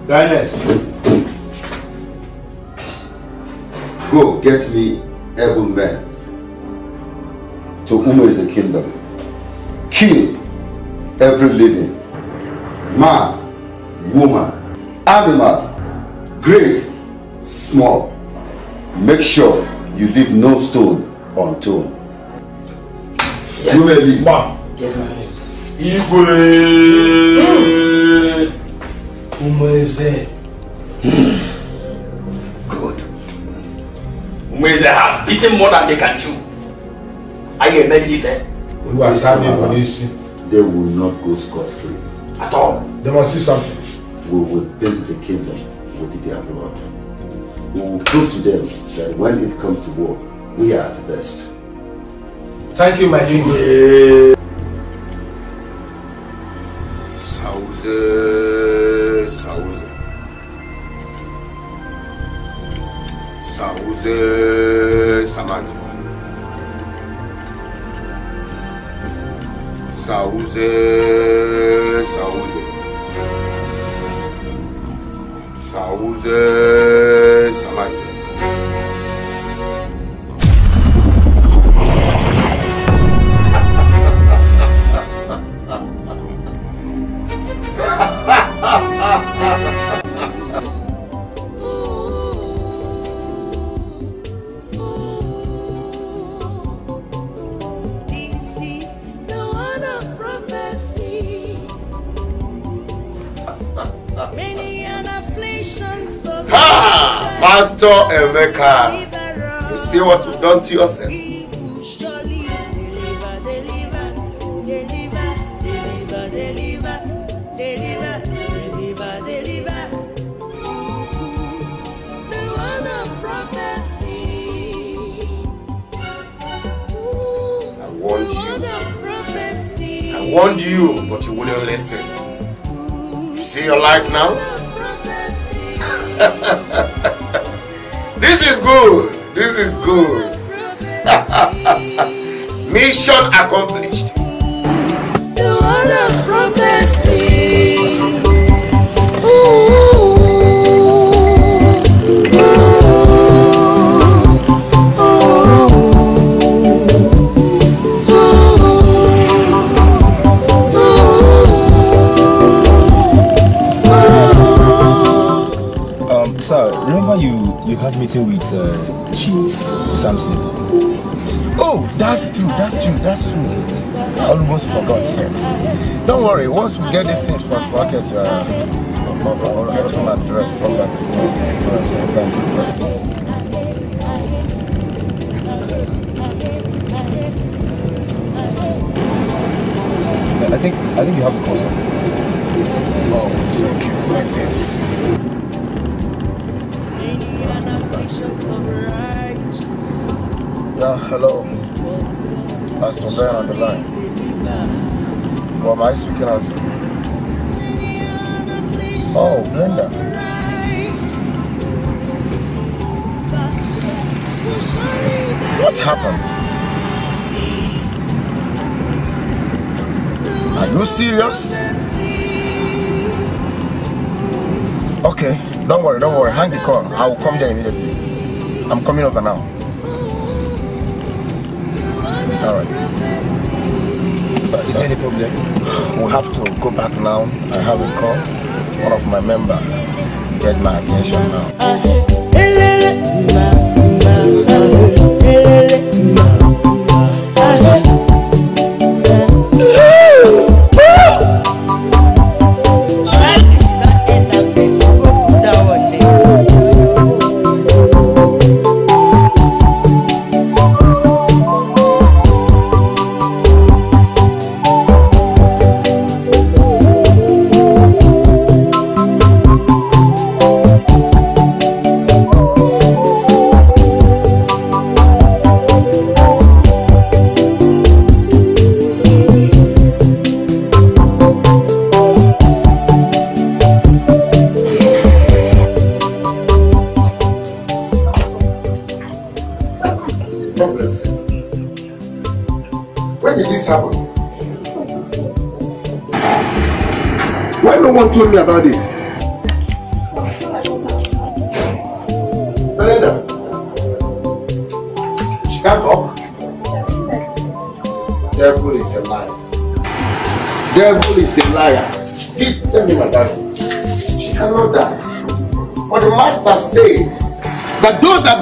go get me able men to Umwezi kingdom. Kill every living man, woman, animal, great, small. Make sure you leave no stone unturned. You may leave. Yes, my highness. Igwe! Umweze. Hmm. Good. Umweze have eaten more than they can chew. Are you ready, Anyị emeghị ife. They will not go scot free. At all. They must see something. We will paint the kingdom with their blood. We will prove to them that when it comes to war, we are the best. Thank you, my king.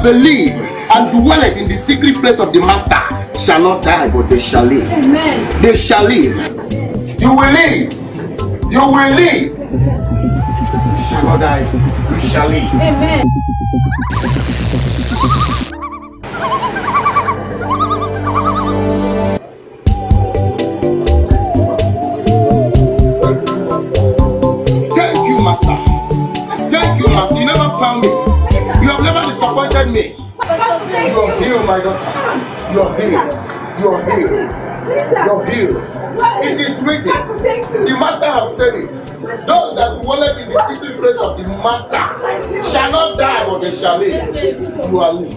believe and dwelleth in the secret place of the master shall not die, but they shall live. Amen. They shall live. You will live. You will live. You shall not die. You shall live. Amen. You're healed. You're healed. You're healed. It is written. The master has said it. Those that wallet in the secret place of the master shall not die, but they shall live. You are live.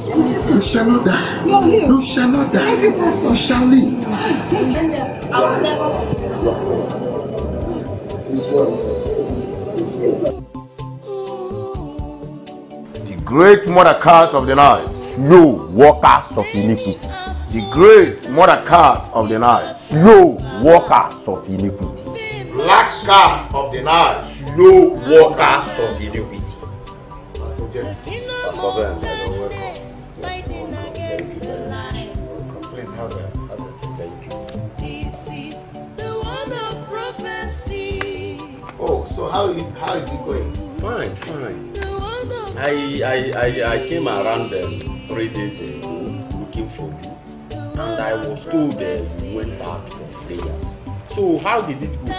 You shall not die. You shall not die. You shall live. The great mother cast of the night, No workers of iniquity. The great Mordecai of the night. Slow workers of iniquity. Black cat of the night. Slow workers of iniquity. Pastor Ben, I don't welcome. Please have a, have a thank you. Oh, so how is, how is it going? Fine, fine. I, I, I, I came around them three days ago. And I was told that you went back for prayers. So how did it go?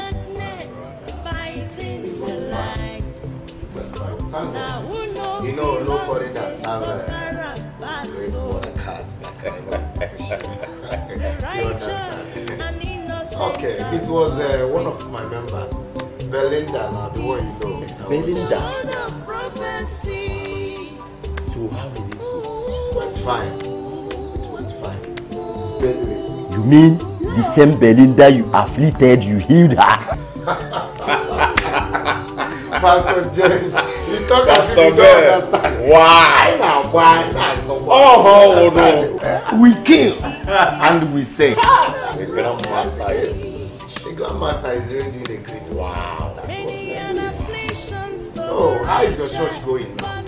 Thank God. You know, nobody that serve a great Mordecai that can ever You understand? Okay, it was uh, one of my members, Belinda, now the one you know. Belinda? So how did it go? It went fine. You mean the same Belinda you afflicted, you healed her? Pastor James, you talk as if you don't understand. why? Now, why? Now, so why? Oh, no. We kill and we say. The grandmaster is The grandmaster is really doing a great wow. That's what. So, how is your church going now?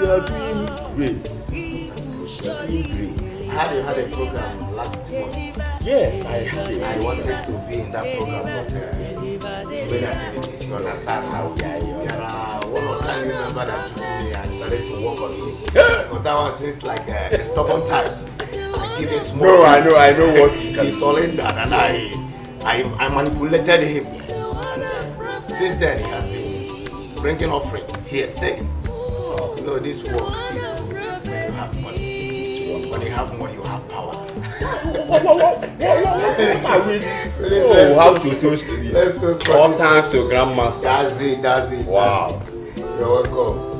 We are doing great. We are doing great. I had you had a program last month. Yes, I had it. I wanted to be in that program, but uh, many activities, you understand how we are. There are one or two remember that took me and decided to work on me. but that one seems like uh, a stubborn type. I give him small. No, I know, I know what you can He surrendered and I, I, I manipulated him. Since then, he has been bringing offering here, steady. You know, this work is money. When you have money, you have power. Oh, how to toast to the Let's toast All thanks to Grandmaster. That's it, that's it. Wow. You're welcome.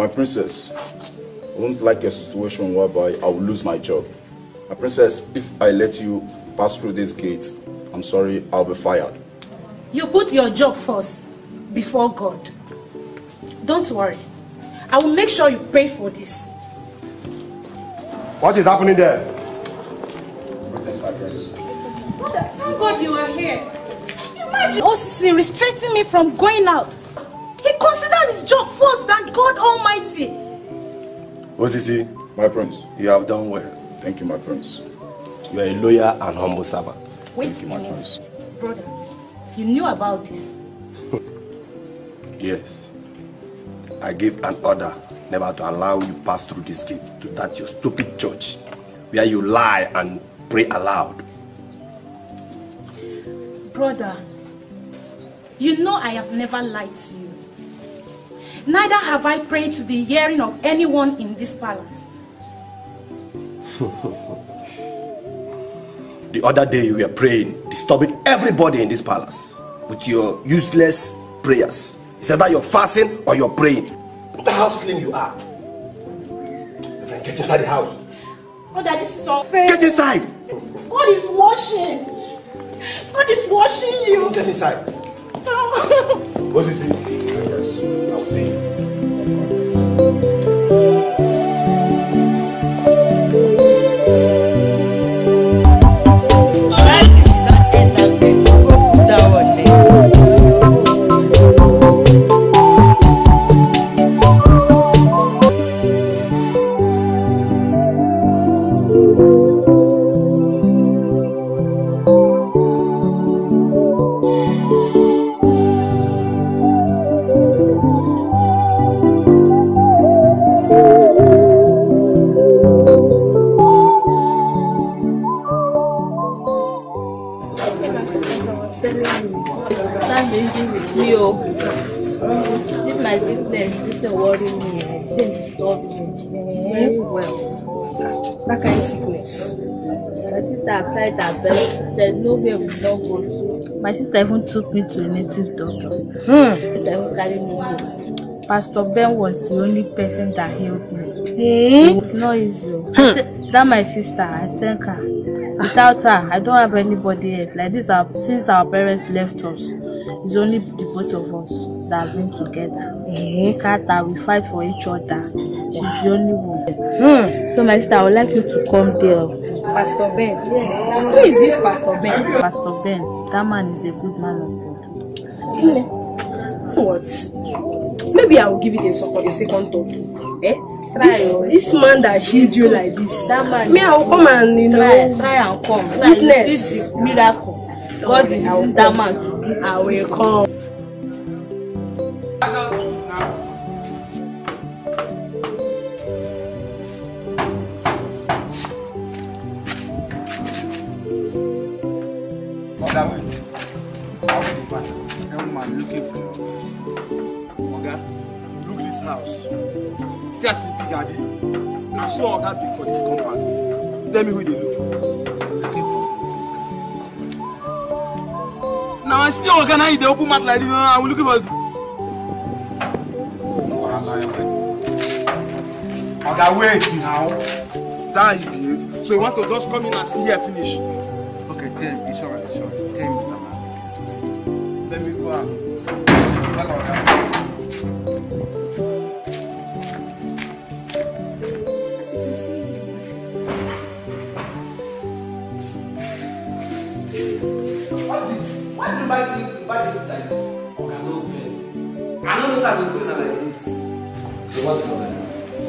My princess, I won't like a situation whereby I will lose my job. My princess, if I let you pass through this gate, I'm sorry, I'll be fired. You put your job first before God. Don't worry. I will make sure you pray for this. What is happening there? Mother, thank God you are here. Imagine oh, Osisi restricting me from going out. He considered his job first than God Almighty. Osisi, my prince, you have done well. Thank you, my prince. You are a loyal and humble servant. Wait Thank you, my prince. Brother, you knew about this. Yes. I gave an order never to allow you pass through this gate to that your stupid church where you lie and pray aloud. Brother, you know I have never lied to you. Neither have I prayed to the hearing of anyone in this palace. The other day you were praying, disturbing everybody in this palace with your useless prayers. It's either you're fasting or you're praying. Look at how slim you are. Friend, Get inside the house. Brother, this is unfair. Get inside. God is watching. God is watching you. Get inside. What's this? I'll have tried her best. There's no way we no go to. My sister even took me to a native doctor. Hmm. My sister even carry me go. Pastor Ben was the only person that helped me. Hmm? It's not easy. o. That my sister, I thank her. Without her, I don't have anybody else. Like this, our, since our parents left us, it's only the both of us that have been together. Look at her, we fight for each other. She's the only one. Hmm. So my sister, I would like you to come there. Pastor Ben. Who is this Pastor Ben? Pastor Ben. That man is a good man of God. What? Maybe I will give it a, sec- a second thought. Eh? Try, This, this man that healed you like this. That man. Me, I will come and you know. Try, and come. You Witness. see the miracle. God is that man. I will come. House. See as e big abi? Na so Oga big for this compound. Tell me who dey look for. Na I see Oga na dey open mouth like this. I'm looking for. No wahala, wait. Oga, wait now. That you behave. So you want to just come in and stay here finish?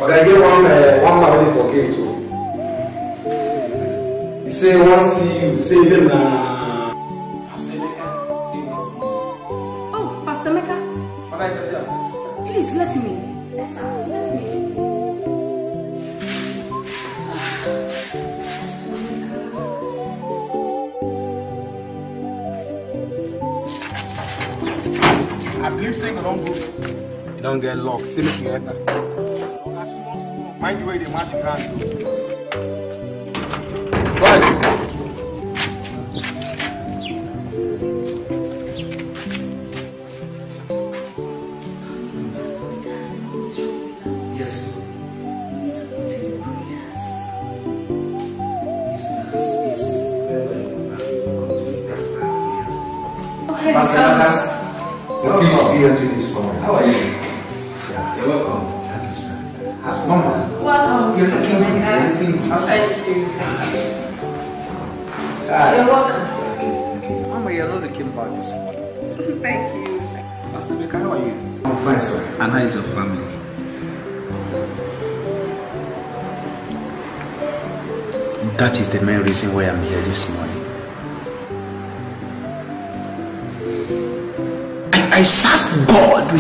Oga, get one, one man only for gate too. He say wan see you. Say his name na. Pastor Emeka say he wan see you. Oh, Pastor Mecca, Oga, that there? please let me. Yes. Let me. I believe say you don go. You don get lock. Say make you enter. Oga, small small. Mind the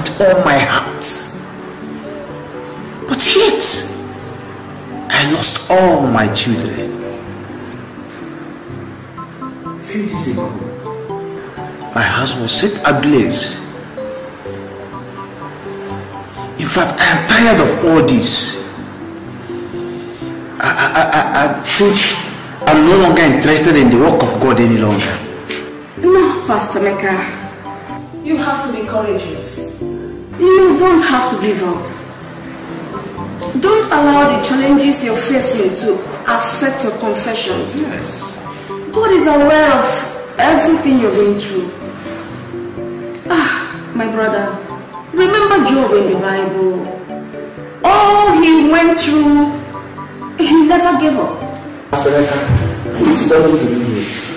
with all my heart. But yet, I lost all my children. Few days ago, my house was set ablaze. In fact, I am tired of all this. I, I, I, I think I'm no longer interested in the work of God any longer. No, Pastor Emeka. You have to be courageous. You don't have to give up. Don't allow the challenges you're facing to affect your confessions. Yes. God is aware of everything you're going through. Ah, my brother, remember Job in the Bible. All he went through, he never gave up. Please don't need to lose.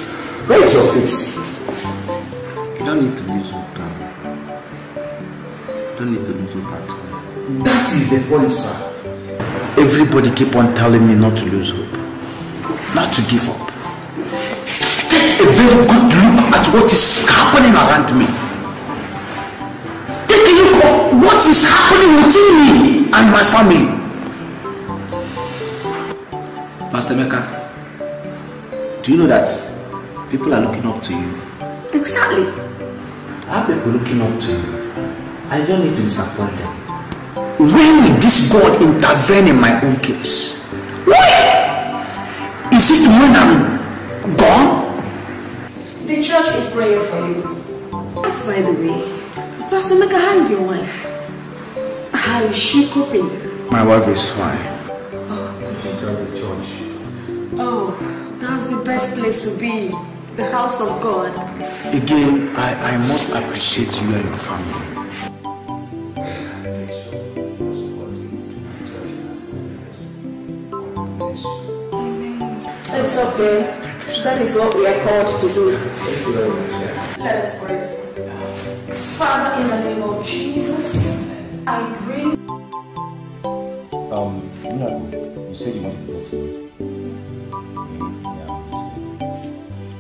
Where is your faith? You don't need to don't need to lose hope at. That is the point, sir. Everybody keep on telling me not to lose hope. Not to give up. Take a very good look at what is happening around me. Take a look at what is happening within me and my family. Pastor Emeka, do you know that people are looking up to you? Exactly. Have people looking up to you. I don't need to disappoint them. when will this God intervene in my own case? When? Is it when I'm gone? The church is praying for you. That's by the way. Pastor Emeka, how is your wife? How is she coping? My wife is fine. Oh, She's at the church. Oh, that's the best place to be. The house of God. Again, I, I must appreciate you and your family. It's okay. That is what we are called to do. Let us pray. Father, in the name of Jesus, I bring Um, Miracle, you said you wanted to talk to me.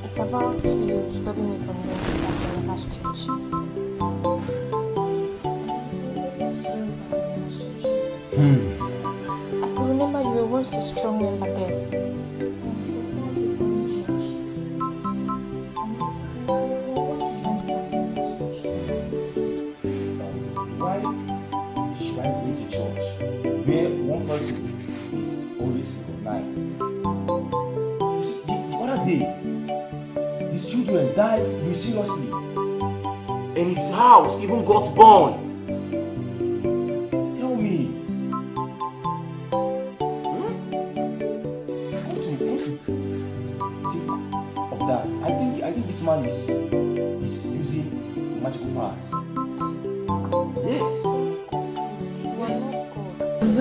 It's about you stopping me from going to Pastor Emeka's church. Hmm. I could remember you were once a strong member there. Why person is always see, The, the other day, his children died mysteriously, and his house even got burned. Tell me, hmm? Think of that. I think, I think this man is, is using magical powers. Yes.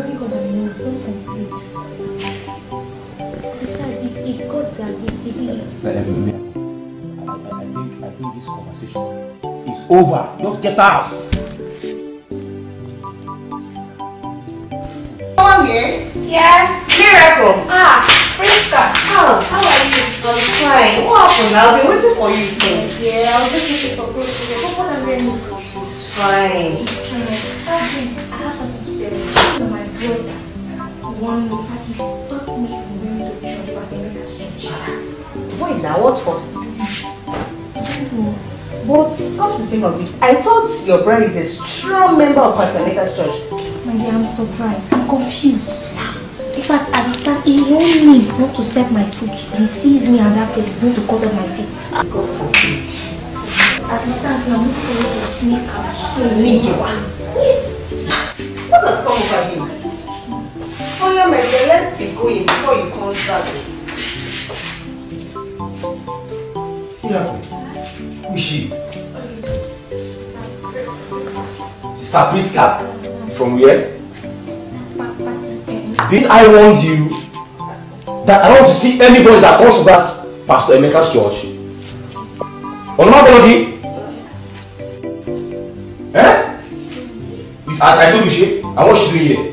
It's only God that knows. Don't complain. Besides, it's, it's God that basically. But, um, I, I, I think I think this conversation is over. Just get out. Come here. Yes. Miracle. Ah, Priska. How? How are you? I'm fine. What happened? I've been waiting for you since. Yeah, I was just looking for clothes today. But what I'm wearing is It's fine. You. One in fact, he stopped me from going to church, Pastor Emeka's church. Wait now, what for? But come to think of it, I thought your brother is a strong member of Pastor Emeka's church. My dear, I'm surprised. I'm confused. In fact, as it stands, he warned me not to set my foot. He sees me at that place, he's going to cut off my feet. God forbid. As it stands, I'm for you to sneak out. Sneak out? What has come over you? Oh yeah, my dear, let's be going before you come back. Miracle. Who is she? Sister Priska. From where? Did I warn you that I don't to see anybody that comes to that Pastor Emeka's church? On my body? Eh? I, I told you she. I want she doing here.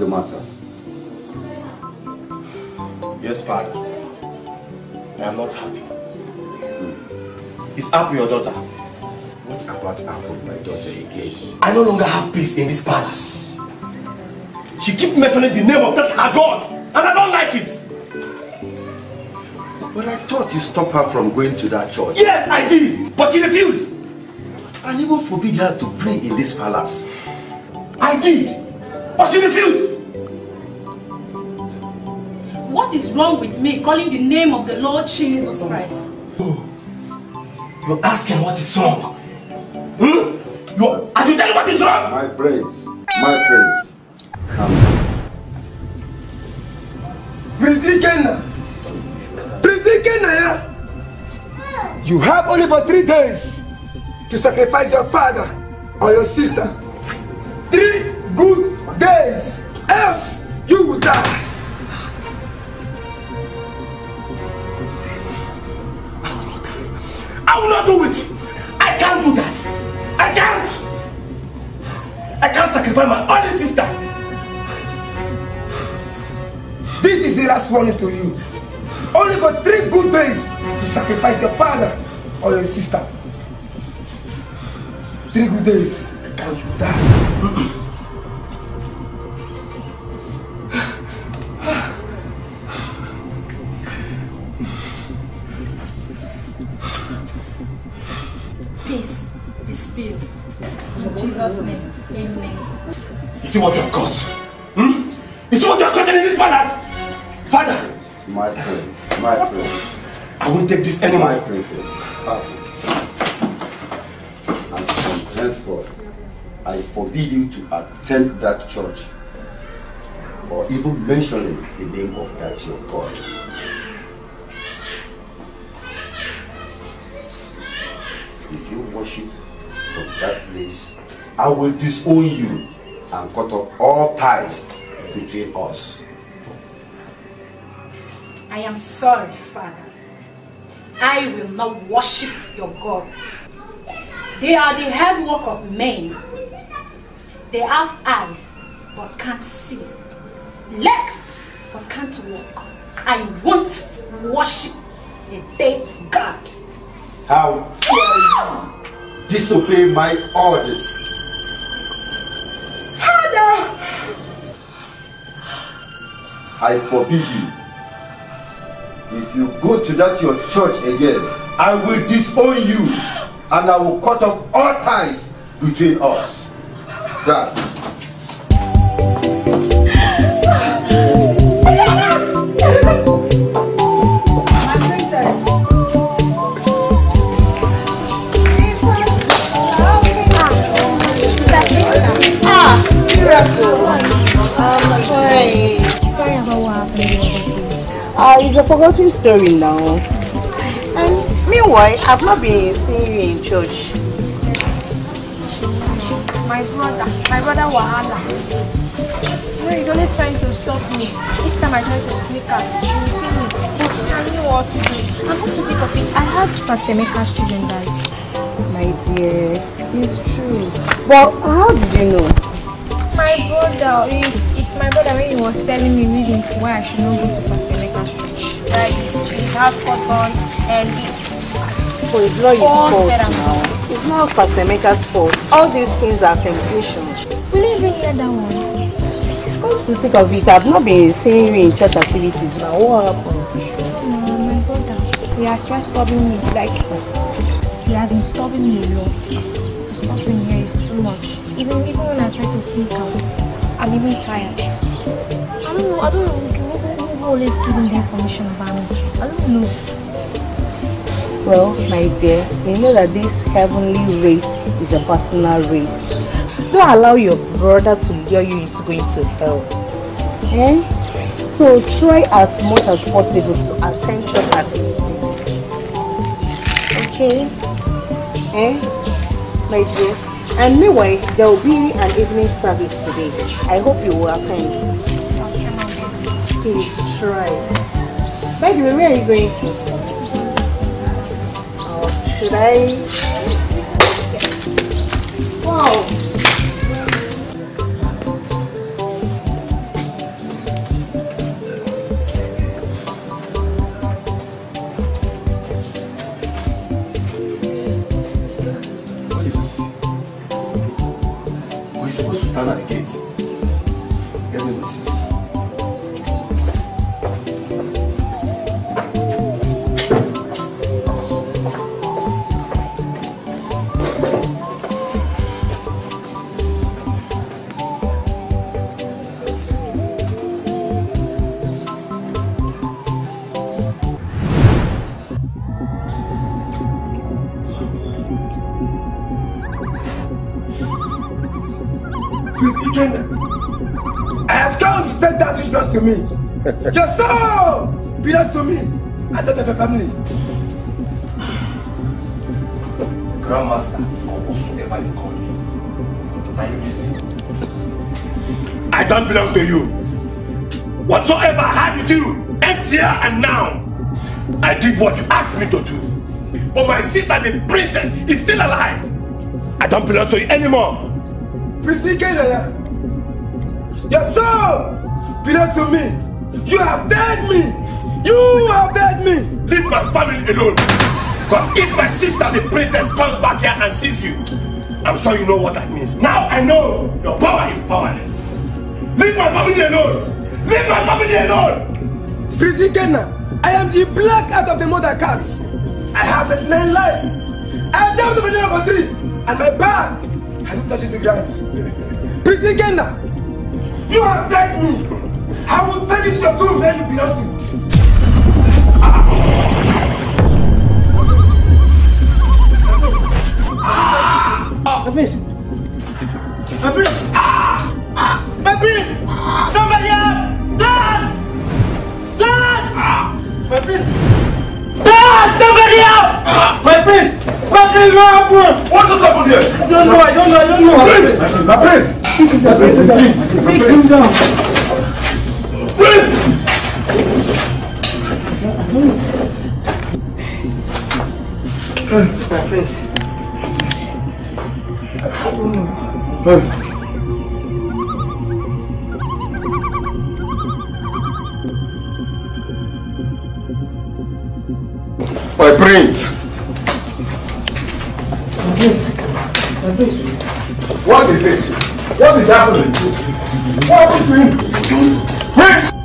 The matter? Yes, father. I am not happy. Is Apple your daughter? What about Apple, my daughter, again? I no longer have peace in this palace. She keep mentioning the name of that her God, and I don't like it. But I thought you stopped her from going to that church. Yes, I did, but she refused. And even forbid her to pray in this palace. I did, but she refused. What is wrong with me calling the name of the Lord Jesus Christ? You're asking what is wrong. Hmm? You're asking tell me what is wrong. My praise, my praise. Come on. Prince Ikenna! Prince Ikenna, yeah? You have only for three days to sacrifice your father or your sister. Three good days, else you will die. I will not do it. I can't do that. I can't. I can't sacrifice my only sister. This is the last warning to you. Only got three good days to sacrifice your father or your sister. Three good days. Can you die? Peace see what you have caused? Hmm? You see what you are causing in this palace? Father, My prince, my prince. I won't take this anymore. My princess. Happy. And from henceforth, I forbid you to attend that church or even mentioning the name of that your God. If you worship from that place, I will disown you and cut off all ties between us. I am sorry, Father. I will not worship your gods. They are the handwork of men. They have eyes but can't see, legs but can't walk. I won't worship a dead God. How dare you disobey my orders? Father! I forbid you. If you go to that your church again, I will disown you and I will cut off all ties between us. That. Sorry. About what happened. Uh, it's a forgotten story now. And meanwhile, I've not been seeing you in church. My brother, my brother Wahala. You know, he's always trying to stop me. Each time I try to sneak out, he will see me. I know what to do. And come to think of it, I heard Pastor Emeka's children died. My dear, it's true. Well, how did you know? My brother, it's, it's my brother when he was telling me reasons why I should not go to Pastor Emeka's church. Like his, his house got burnt and he, Oh, it's not his fault now. It's not Pastor Emeka's fault. All these things are temptation. will you even hear that one? Come to think of it, I've not been seeing you in church activities now. What happened? No, my brother, he has tried stopping me. Like, he has been stopping me a lot. To stop me here is too much. Even even when I try to sneak out, I'm even tired. I don't know. I don't know. Who, who, who always giving the information about me? I don't know. Well, my dear, you know that this heavenly race is a personal race. Don't allow your brother to lure you into going to hell. Eh? So try as much as possible to attend church activities. Okay? Eh? My dear. And meanwhile, there will be an evening service today. I hope you will attend. Please try. By the way, where are you going to? Oh, should I? Wow. Your soul belongs to me and that of your family. Grandmaster, or whatsoever you call you. Are you listening? I don't belong to you. Whatsoever I had with you ends here and now. I did what you asked me to do. But my sister, the princess, is still alive. I don't belong to you anymore. Prince Ikenaya, your soul belongs to me. You have dead me. You have dead me. Leave my family alone. Because if my sister, the princess, comes back here and sees you, I'm sure you know what that means. Now I know your power is powerless. Leave my family alone. Leave my family alone. Prince Ikenna, I am the black cat of the mother cats. I have nine lives. I am the name of a tree. And my back, I don't touch the ground. Prince Ikenna, you have dead me. I will send you to your tomb where you belong to. My prince! My prince! My prince! Somebody help! Dad! Dad! My prince! Dad! Somebody help! My prince! My prince, what happened? What just happened here? I don't know, I don't know, I don't know. My prince! My prince! My prince! Take him down. My prince. My prince. My prince. My prince. What is it? What is happening? What happened to him? Prince!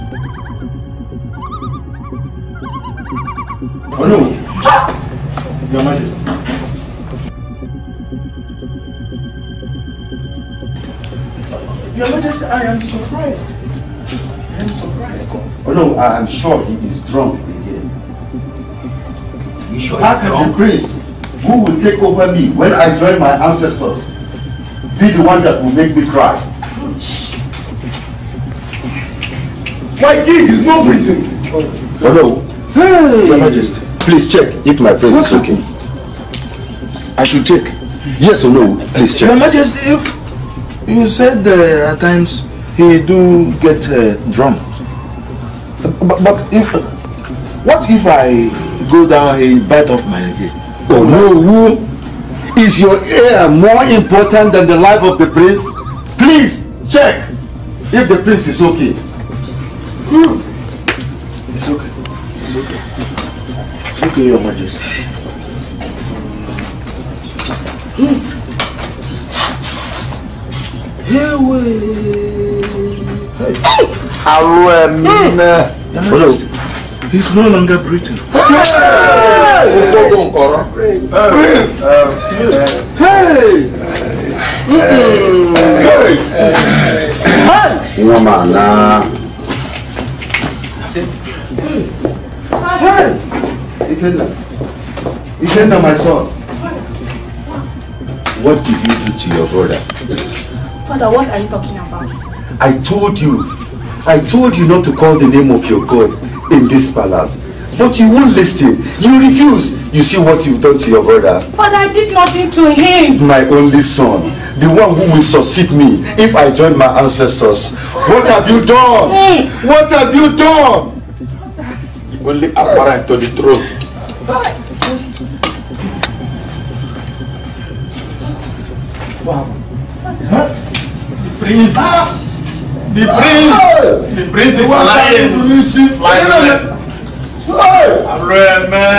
I am surprised. I am surprised. Oh no, I am sure he is drunk again. You sure How can the prince who will take over me when I join my ancestors be the one that will make me cry? My king is not breathing. Oh no. Hey. Your Majesty, please check if my prince is okay. I should check. Yes or no, please check. Your Majesty, if you said uh, at times he do get uh, drunk, but, but if what if I go down he bite off my head? Oh no, who is your ear more important than the life of the prince? Please check if the prince is okay. Hmm. It's okay. It's okay. It's okay, Your Majesty. Hello. He's no longer breathing. Prince. Hey. Hey. Woman, nah. Hey. Ikenna. Ikenna, my son. What did you do to your brother? Father, what are you talking about? I told you, I told you not to call the name of your God in this palace. But you won't listen. You refuse. You see what you've done to your brother. Father, I did nothing to him. My only son, the one who will succeed me if I join my ancestors. What have you done? What have you done? Only apparent to the throne. Prince. The prince. The prince is lying. Lying. Alo ẹ̀mẹ́.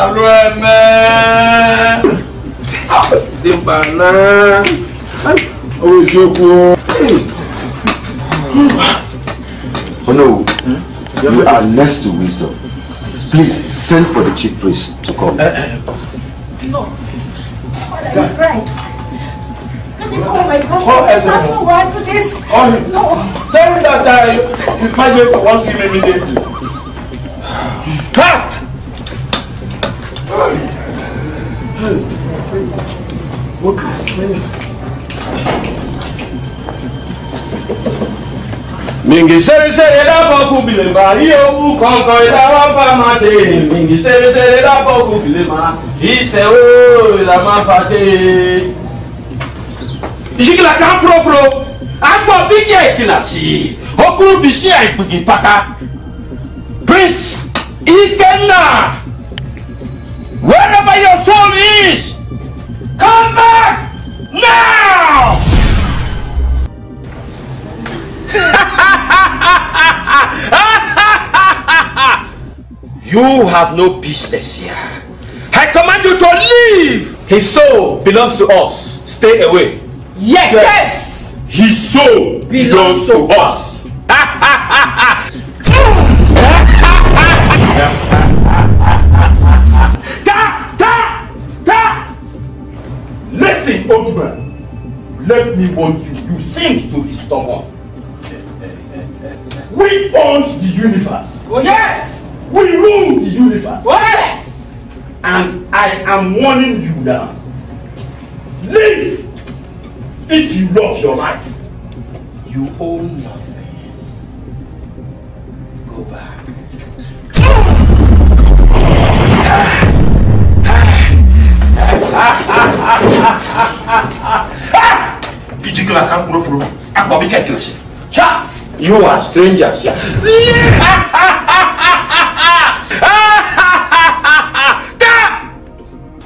Alo ẹ̀mẹ́. Dimba náà. Owó. Oh no, you are next to wisdom. Please send for the chief priest to come. No. Is right. Let me call my pastor. Call My Ezra. pastor will handle this. Call him. No. Tell him that uh, His Majesty wants him immediately. Fast! Mingi sere sere dabo kubile ma iye owu kankan ìdáwà fama te. Mingi sere sere dabo kubile ma ise o ìlàmà fate. Ìṣìkìlà kan fúrofúro, agbọ̀ bíkì ìkìlà sí, okuru bìsí àìpìkì pátá. Prince Ikenna Wherever your soul is, come back now! you have no business here. I command you to leave! His soul belongs to us. Stay away. Yes! Yes! His soul belongs to us. ta! Ta! Ta! Listen, old man. Let me warn you. You sing to his stubborn. We own the universe. Oh, yes! We rule the universe. Oh, yes! And I am warning you now. Leave! If you love your life, you own nothing. Go back. Ijikila kan kuro furu. Akpa bi kɛ kilasi. Cha! You are strangers here.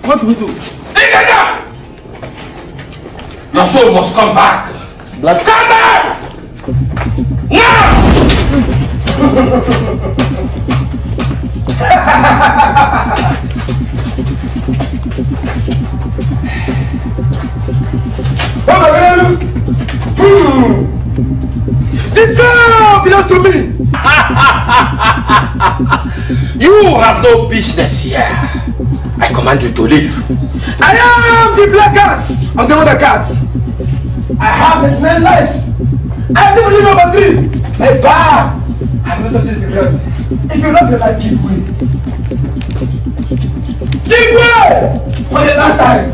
What do we do? Igada! Your soul must come back. Blood. Come back! This belongs to me. You have no business here. I command you to leave. I am the black cat of the mother cat. I have a nine lives. I live over three. My bar has not touched the ground. If you love your life, give way. Give way for the last time.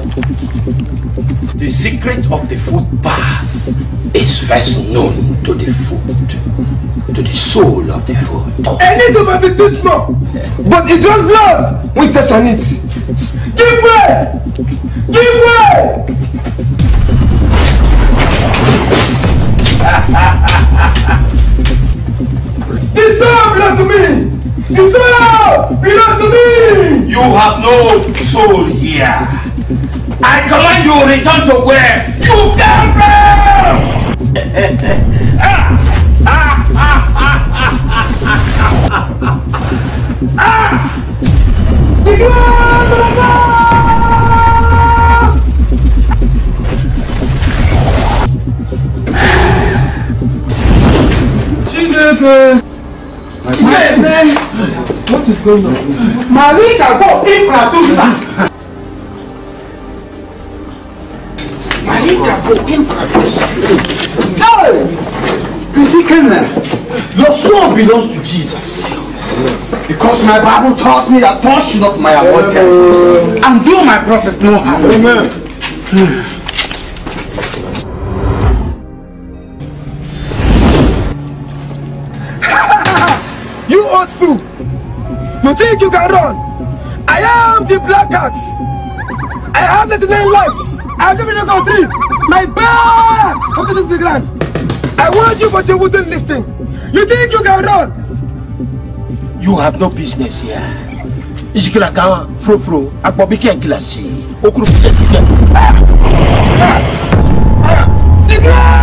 The secret of the food bath is first known to the food, to the soul of the food. I need to be too small, but it was blood we stepped on it. Give way! Give way! The soul belongs to me! Soul belongs to me! You have no soul here. I command you return to where you came from! What is going on? Malika go Impradusa! Malika go Impradusa! Hey! Pisikene, your soul belongs to Jesus. Because my Bible tells me that touch not my anointed and do my prophet no harm. Amen. Hmm. Old fool! You think you can run? I am the black cat! I have 99 lives! I have given you three! My back! Come to the ground! I want you but you wouldn't listen! You think you can run? You have no business here. Isikila kan furofuro akpọbi kí ẹ gilasi okuru fi sẹ́yìn kí ẹ.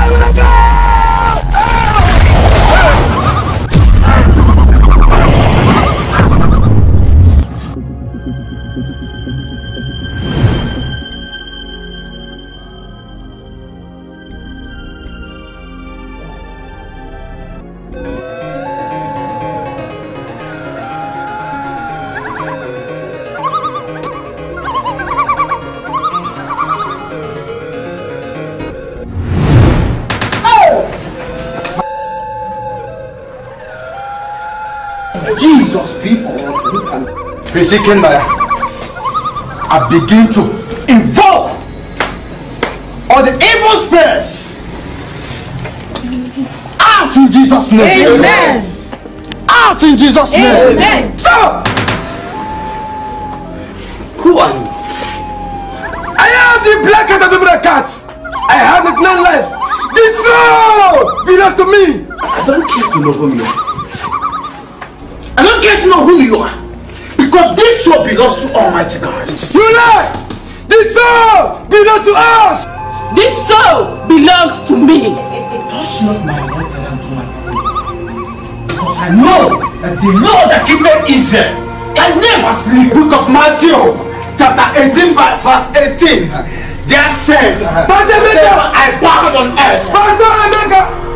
Pisikene, I begin to invoke all the evil spirits out in Jesus' name. Amen. Out in Jesus' name. Amen. Stop! Who are you? I am the black cat of the black cats! I have 99 lives! This soul belongs to me! I to know you are. I don't care to know who you are. Almighty God. You lie! This soul belongs to us! This soul belongs to me. Touch not my anointed and do my prophet. Because I know that the Lord that keepeth Israel can never sleep. Book of Matthew, chapter 18, by verse 18. There says, Pastor Emeka, I bowed on earth. Pastor Emeka!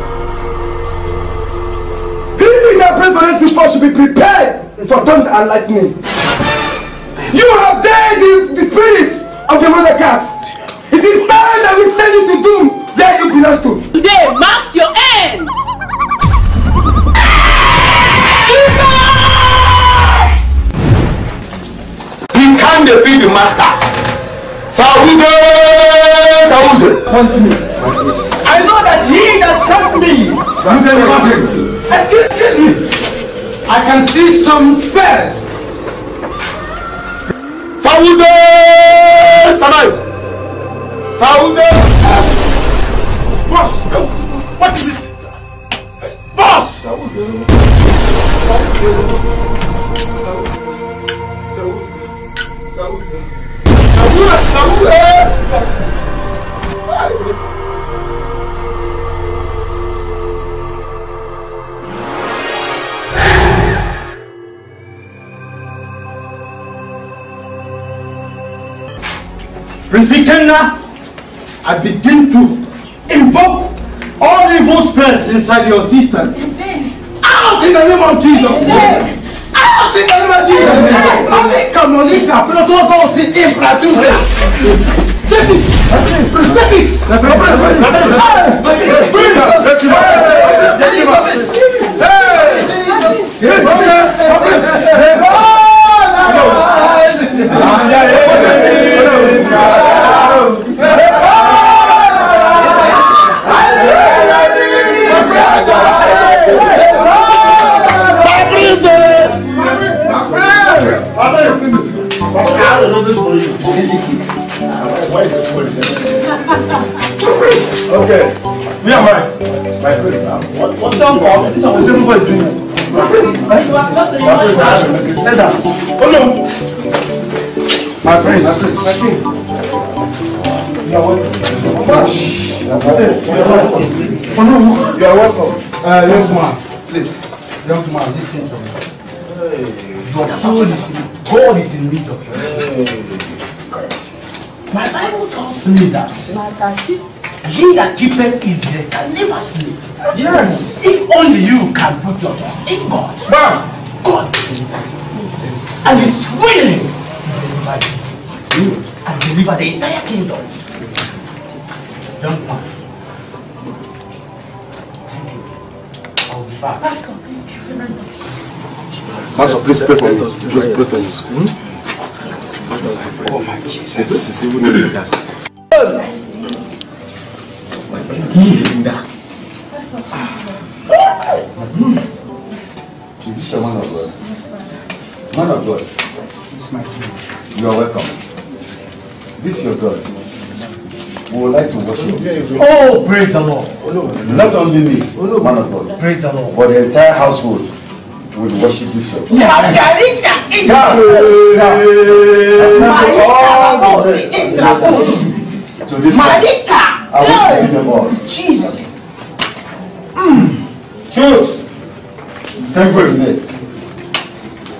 He that prays for them before should be prepared for thunder and lightning. I begin to invoke all evil spirits inside your system. Out in the name of Jesus. Out in the name of Jesus. Malika, Malika, Prototos, Impradusa. Take it. Take it. Okay. Me and my my friends now. What what don't call? This is everybody doing. My message. Let us. Oh no. My friends. My king. You are welcome. Gosh. Sis, you are welcome. Oh no. You are welcome. Uh, yes, ma'am. Please. Young man, listen to me. Your soul is in, God is in need of you. My Bible tells me that he that keepeth Israel can never sleep. Yes. If only you can put your trust in God. God will. And is willing to deliver you. And deliver the entire kingdom. Young man. Thank you. I will be back. Pastor, thank you very much. Master, please pray for me. Please pray for hmm? us. Oh my Jesus. This is even that. Linda. This is a man of God. Man of God. It's my king. You are welcome. This is your God. We would like to worship you. Oh, praise the Lord. Not only me, man of God, Praise the Lord. but the entire household will worship this your God. Margarita To this Marika. I want to see them all. Jesus. Hmm. Choose. Send for me.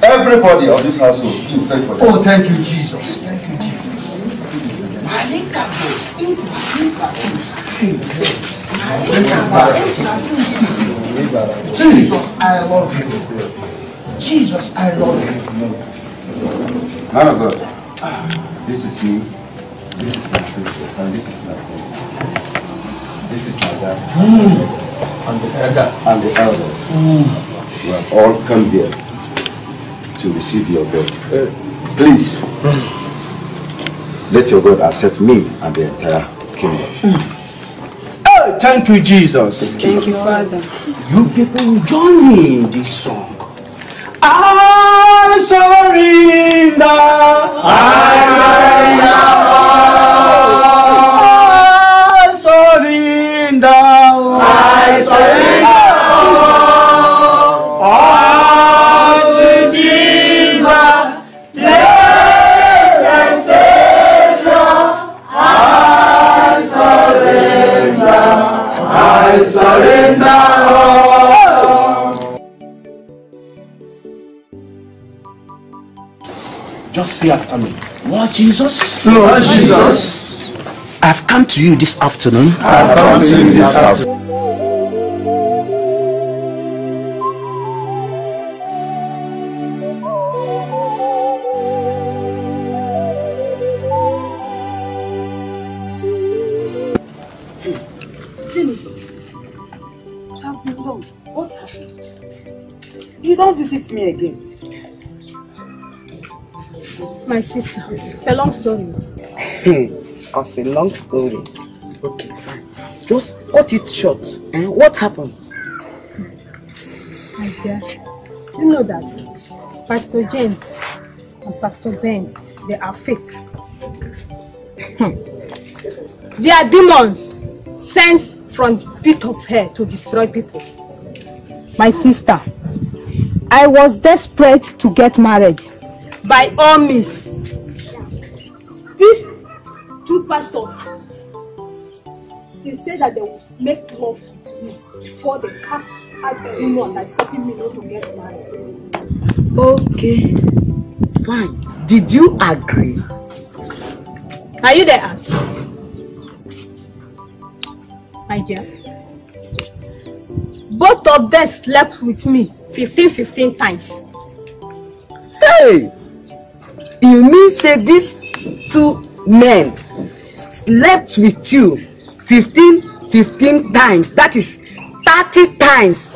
Everybody of this household, please send for them. Oh, thank you, Jesus. Thank you, Jesus. Marika goes into Marika Jesus, I love you. Jesus, I love you. Man of God, this is me, this is my princess, and this is my prince. This is my hmm. dad. And the elder. And the elders. Hmm. You have all come here to receive your God. Please, let your God accept me and the entire kingdom. Oh, thank you, Jesus. Thank you, Father. You people will join me in this song. I surrender. I surrender. and surrender all. Just say after me, Lord Jesus. Lord Jesus. I've come to you this afternoon. I've come to you this afternoon visit me again. My sister, it's a long story. It's a long story. Okay, fine. Just cut it short. Eh? What happened? My dear, you know that Pastor James and Pastor Ben, they are fake. they are demons sent from the pit of hell to destroy people. My sister, I was desperate to get married. By all means. These two pastors, they said that they would make love with me before they cast out the demon that is stopping me not to get married. Okay, fine. Did you agree? Are you there, Ans? My dear. Both of them slept with me 15 15 times. Hey! You mean say these two men slept with you 15 15 times? That is 30 times.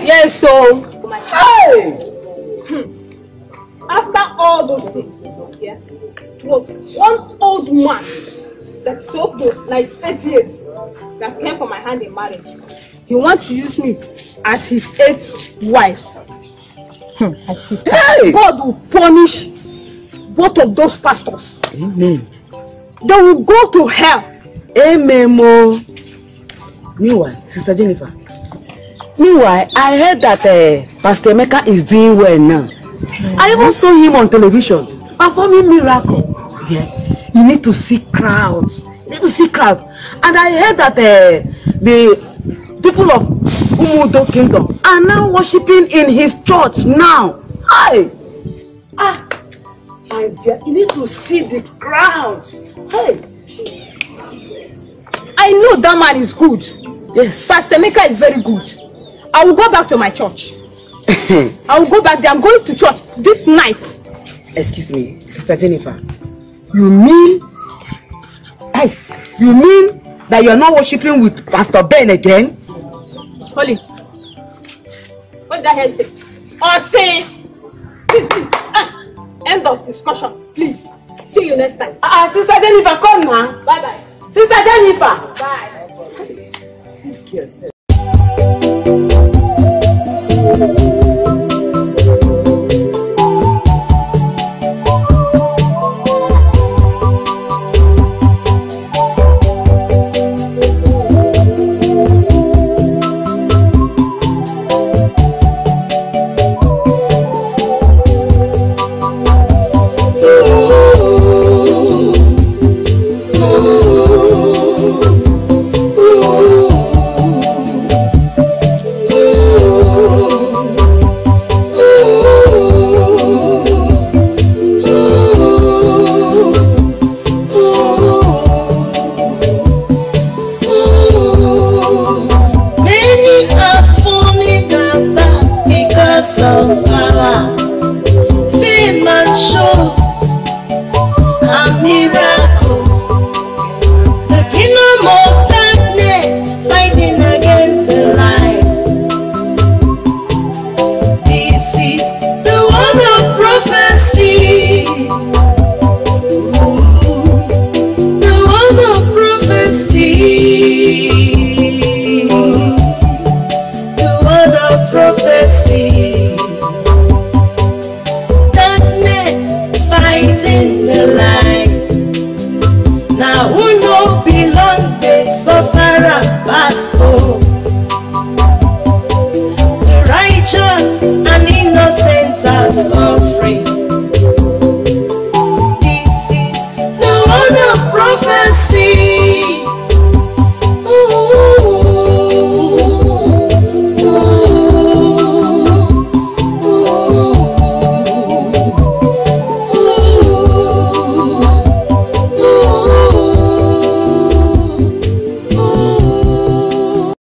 Yes, so. Hey! Hmm. After all those things, yeah, it was one old man that sold those 98 years that came for my hand in marriage. He wants to use me as his eighth wife. Hmm, my sister. God will punish both of those pastors. Amen. They will go to hell. Amen, mo. Meanwhile, Sister Jennifer. Meanwhile, I heard that uh, Pastor Emeka is doing well now. I even saw him on television performing miracle. There, you need to see crowds. You need to see crowds. And I heard that uh, the people of Umudo Kingdom are now worshiping in his church now. Hi. Ah, my dear, you need to see the crowd. Hey. I know that man is good. Yes. Pastor Emeka is very good. I will go back to my church. I will go back there. I'm going to church this night. Excuse me, Sister Jennifer. You mean, hey, you mean that you are not worshiping with Pastor Ben again? Hold it. Hold that you say? Or say, please, please. Ah, end of discussion, please. See you next time. Ah, uh, Sister Jennifer, come now. Bye bye. Sister Jennifer. Bye. Take care.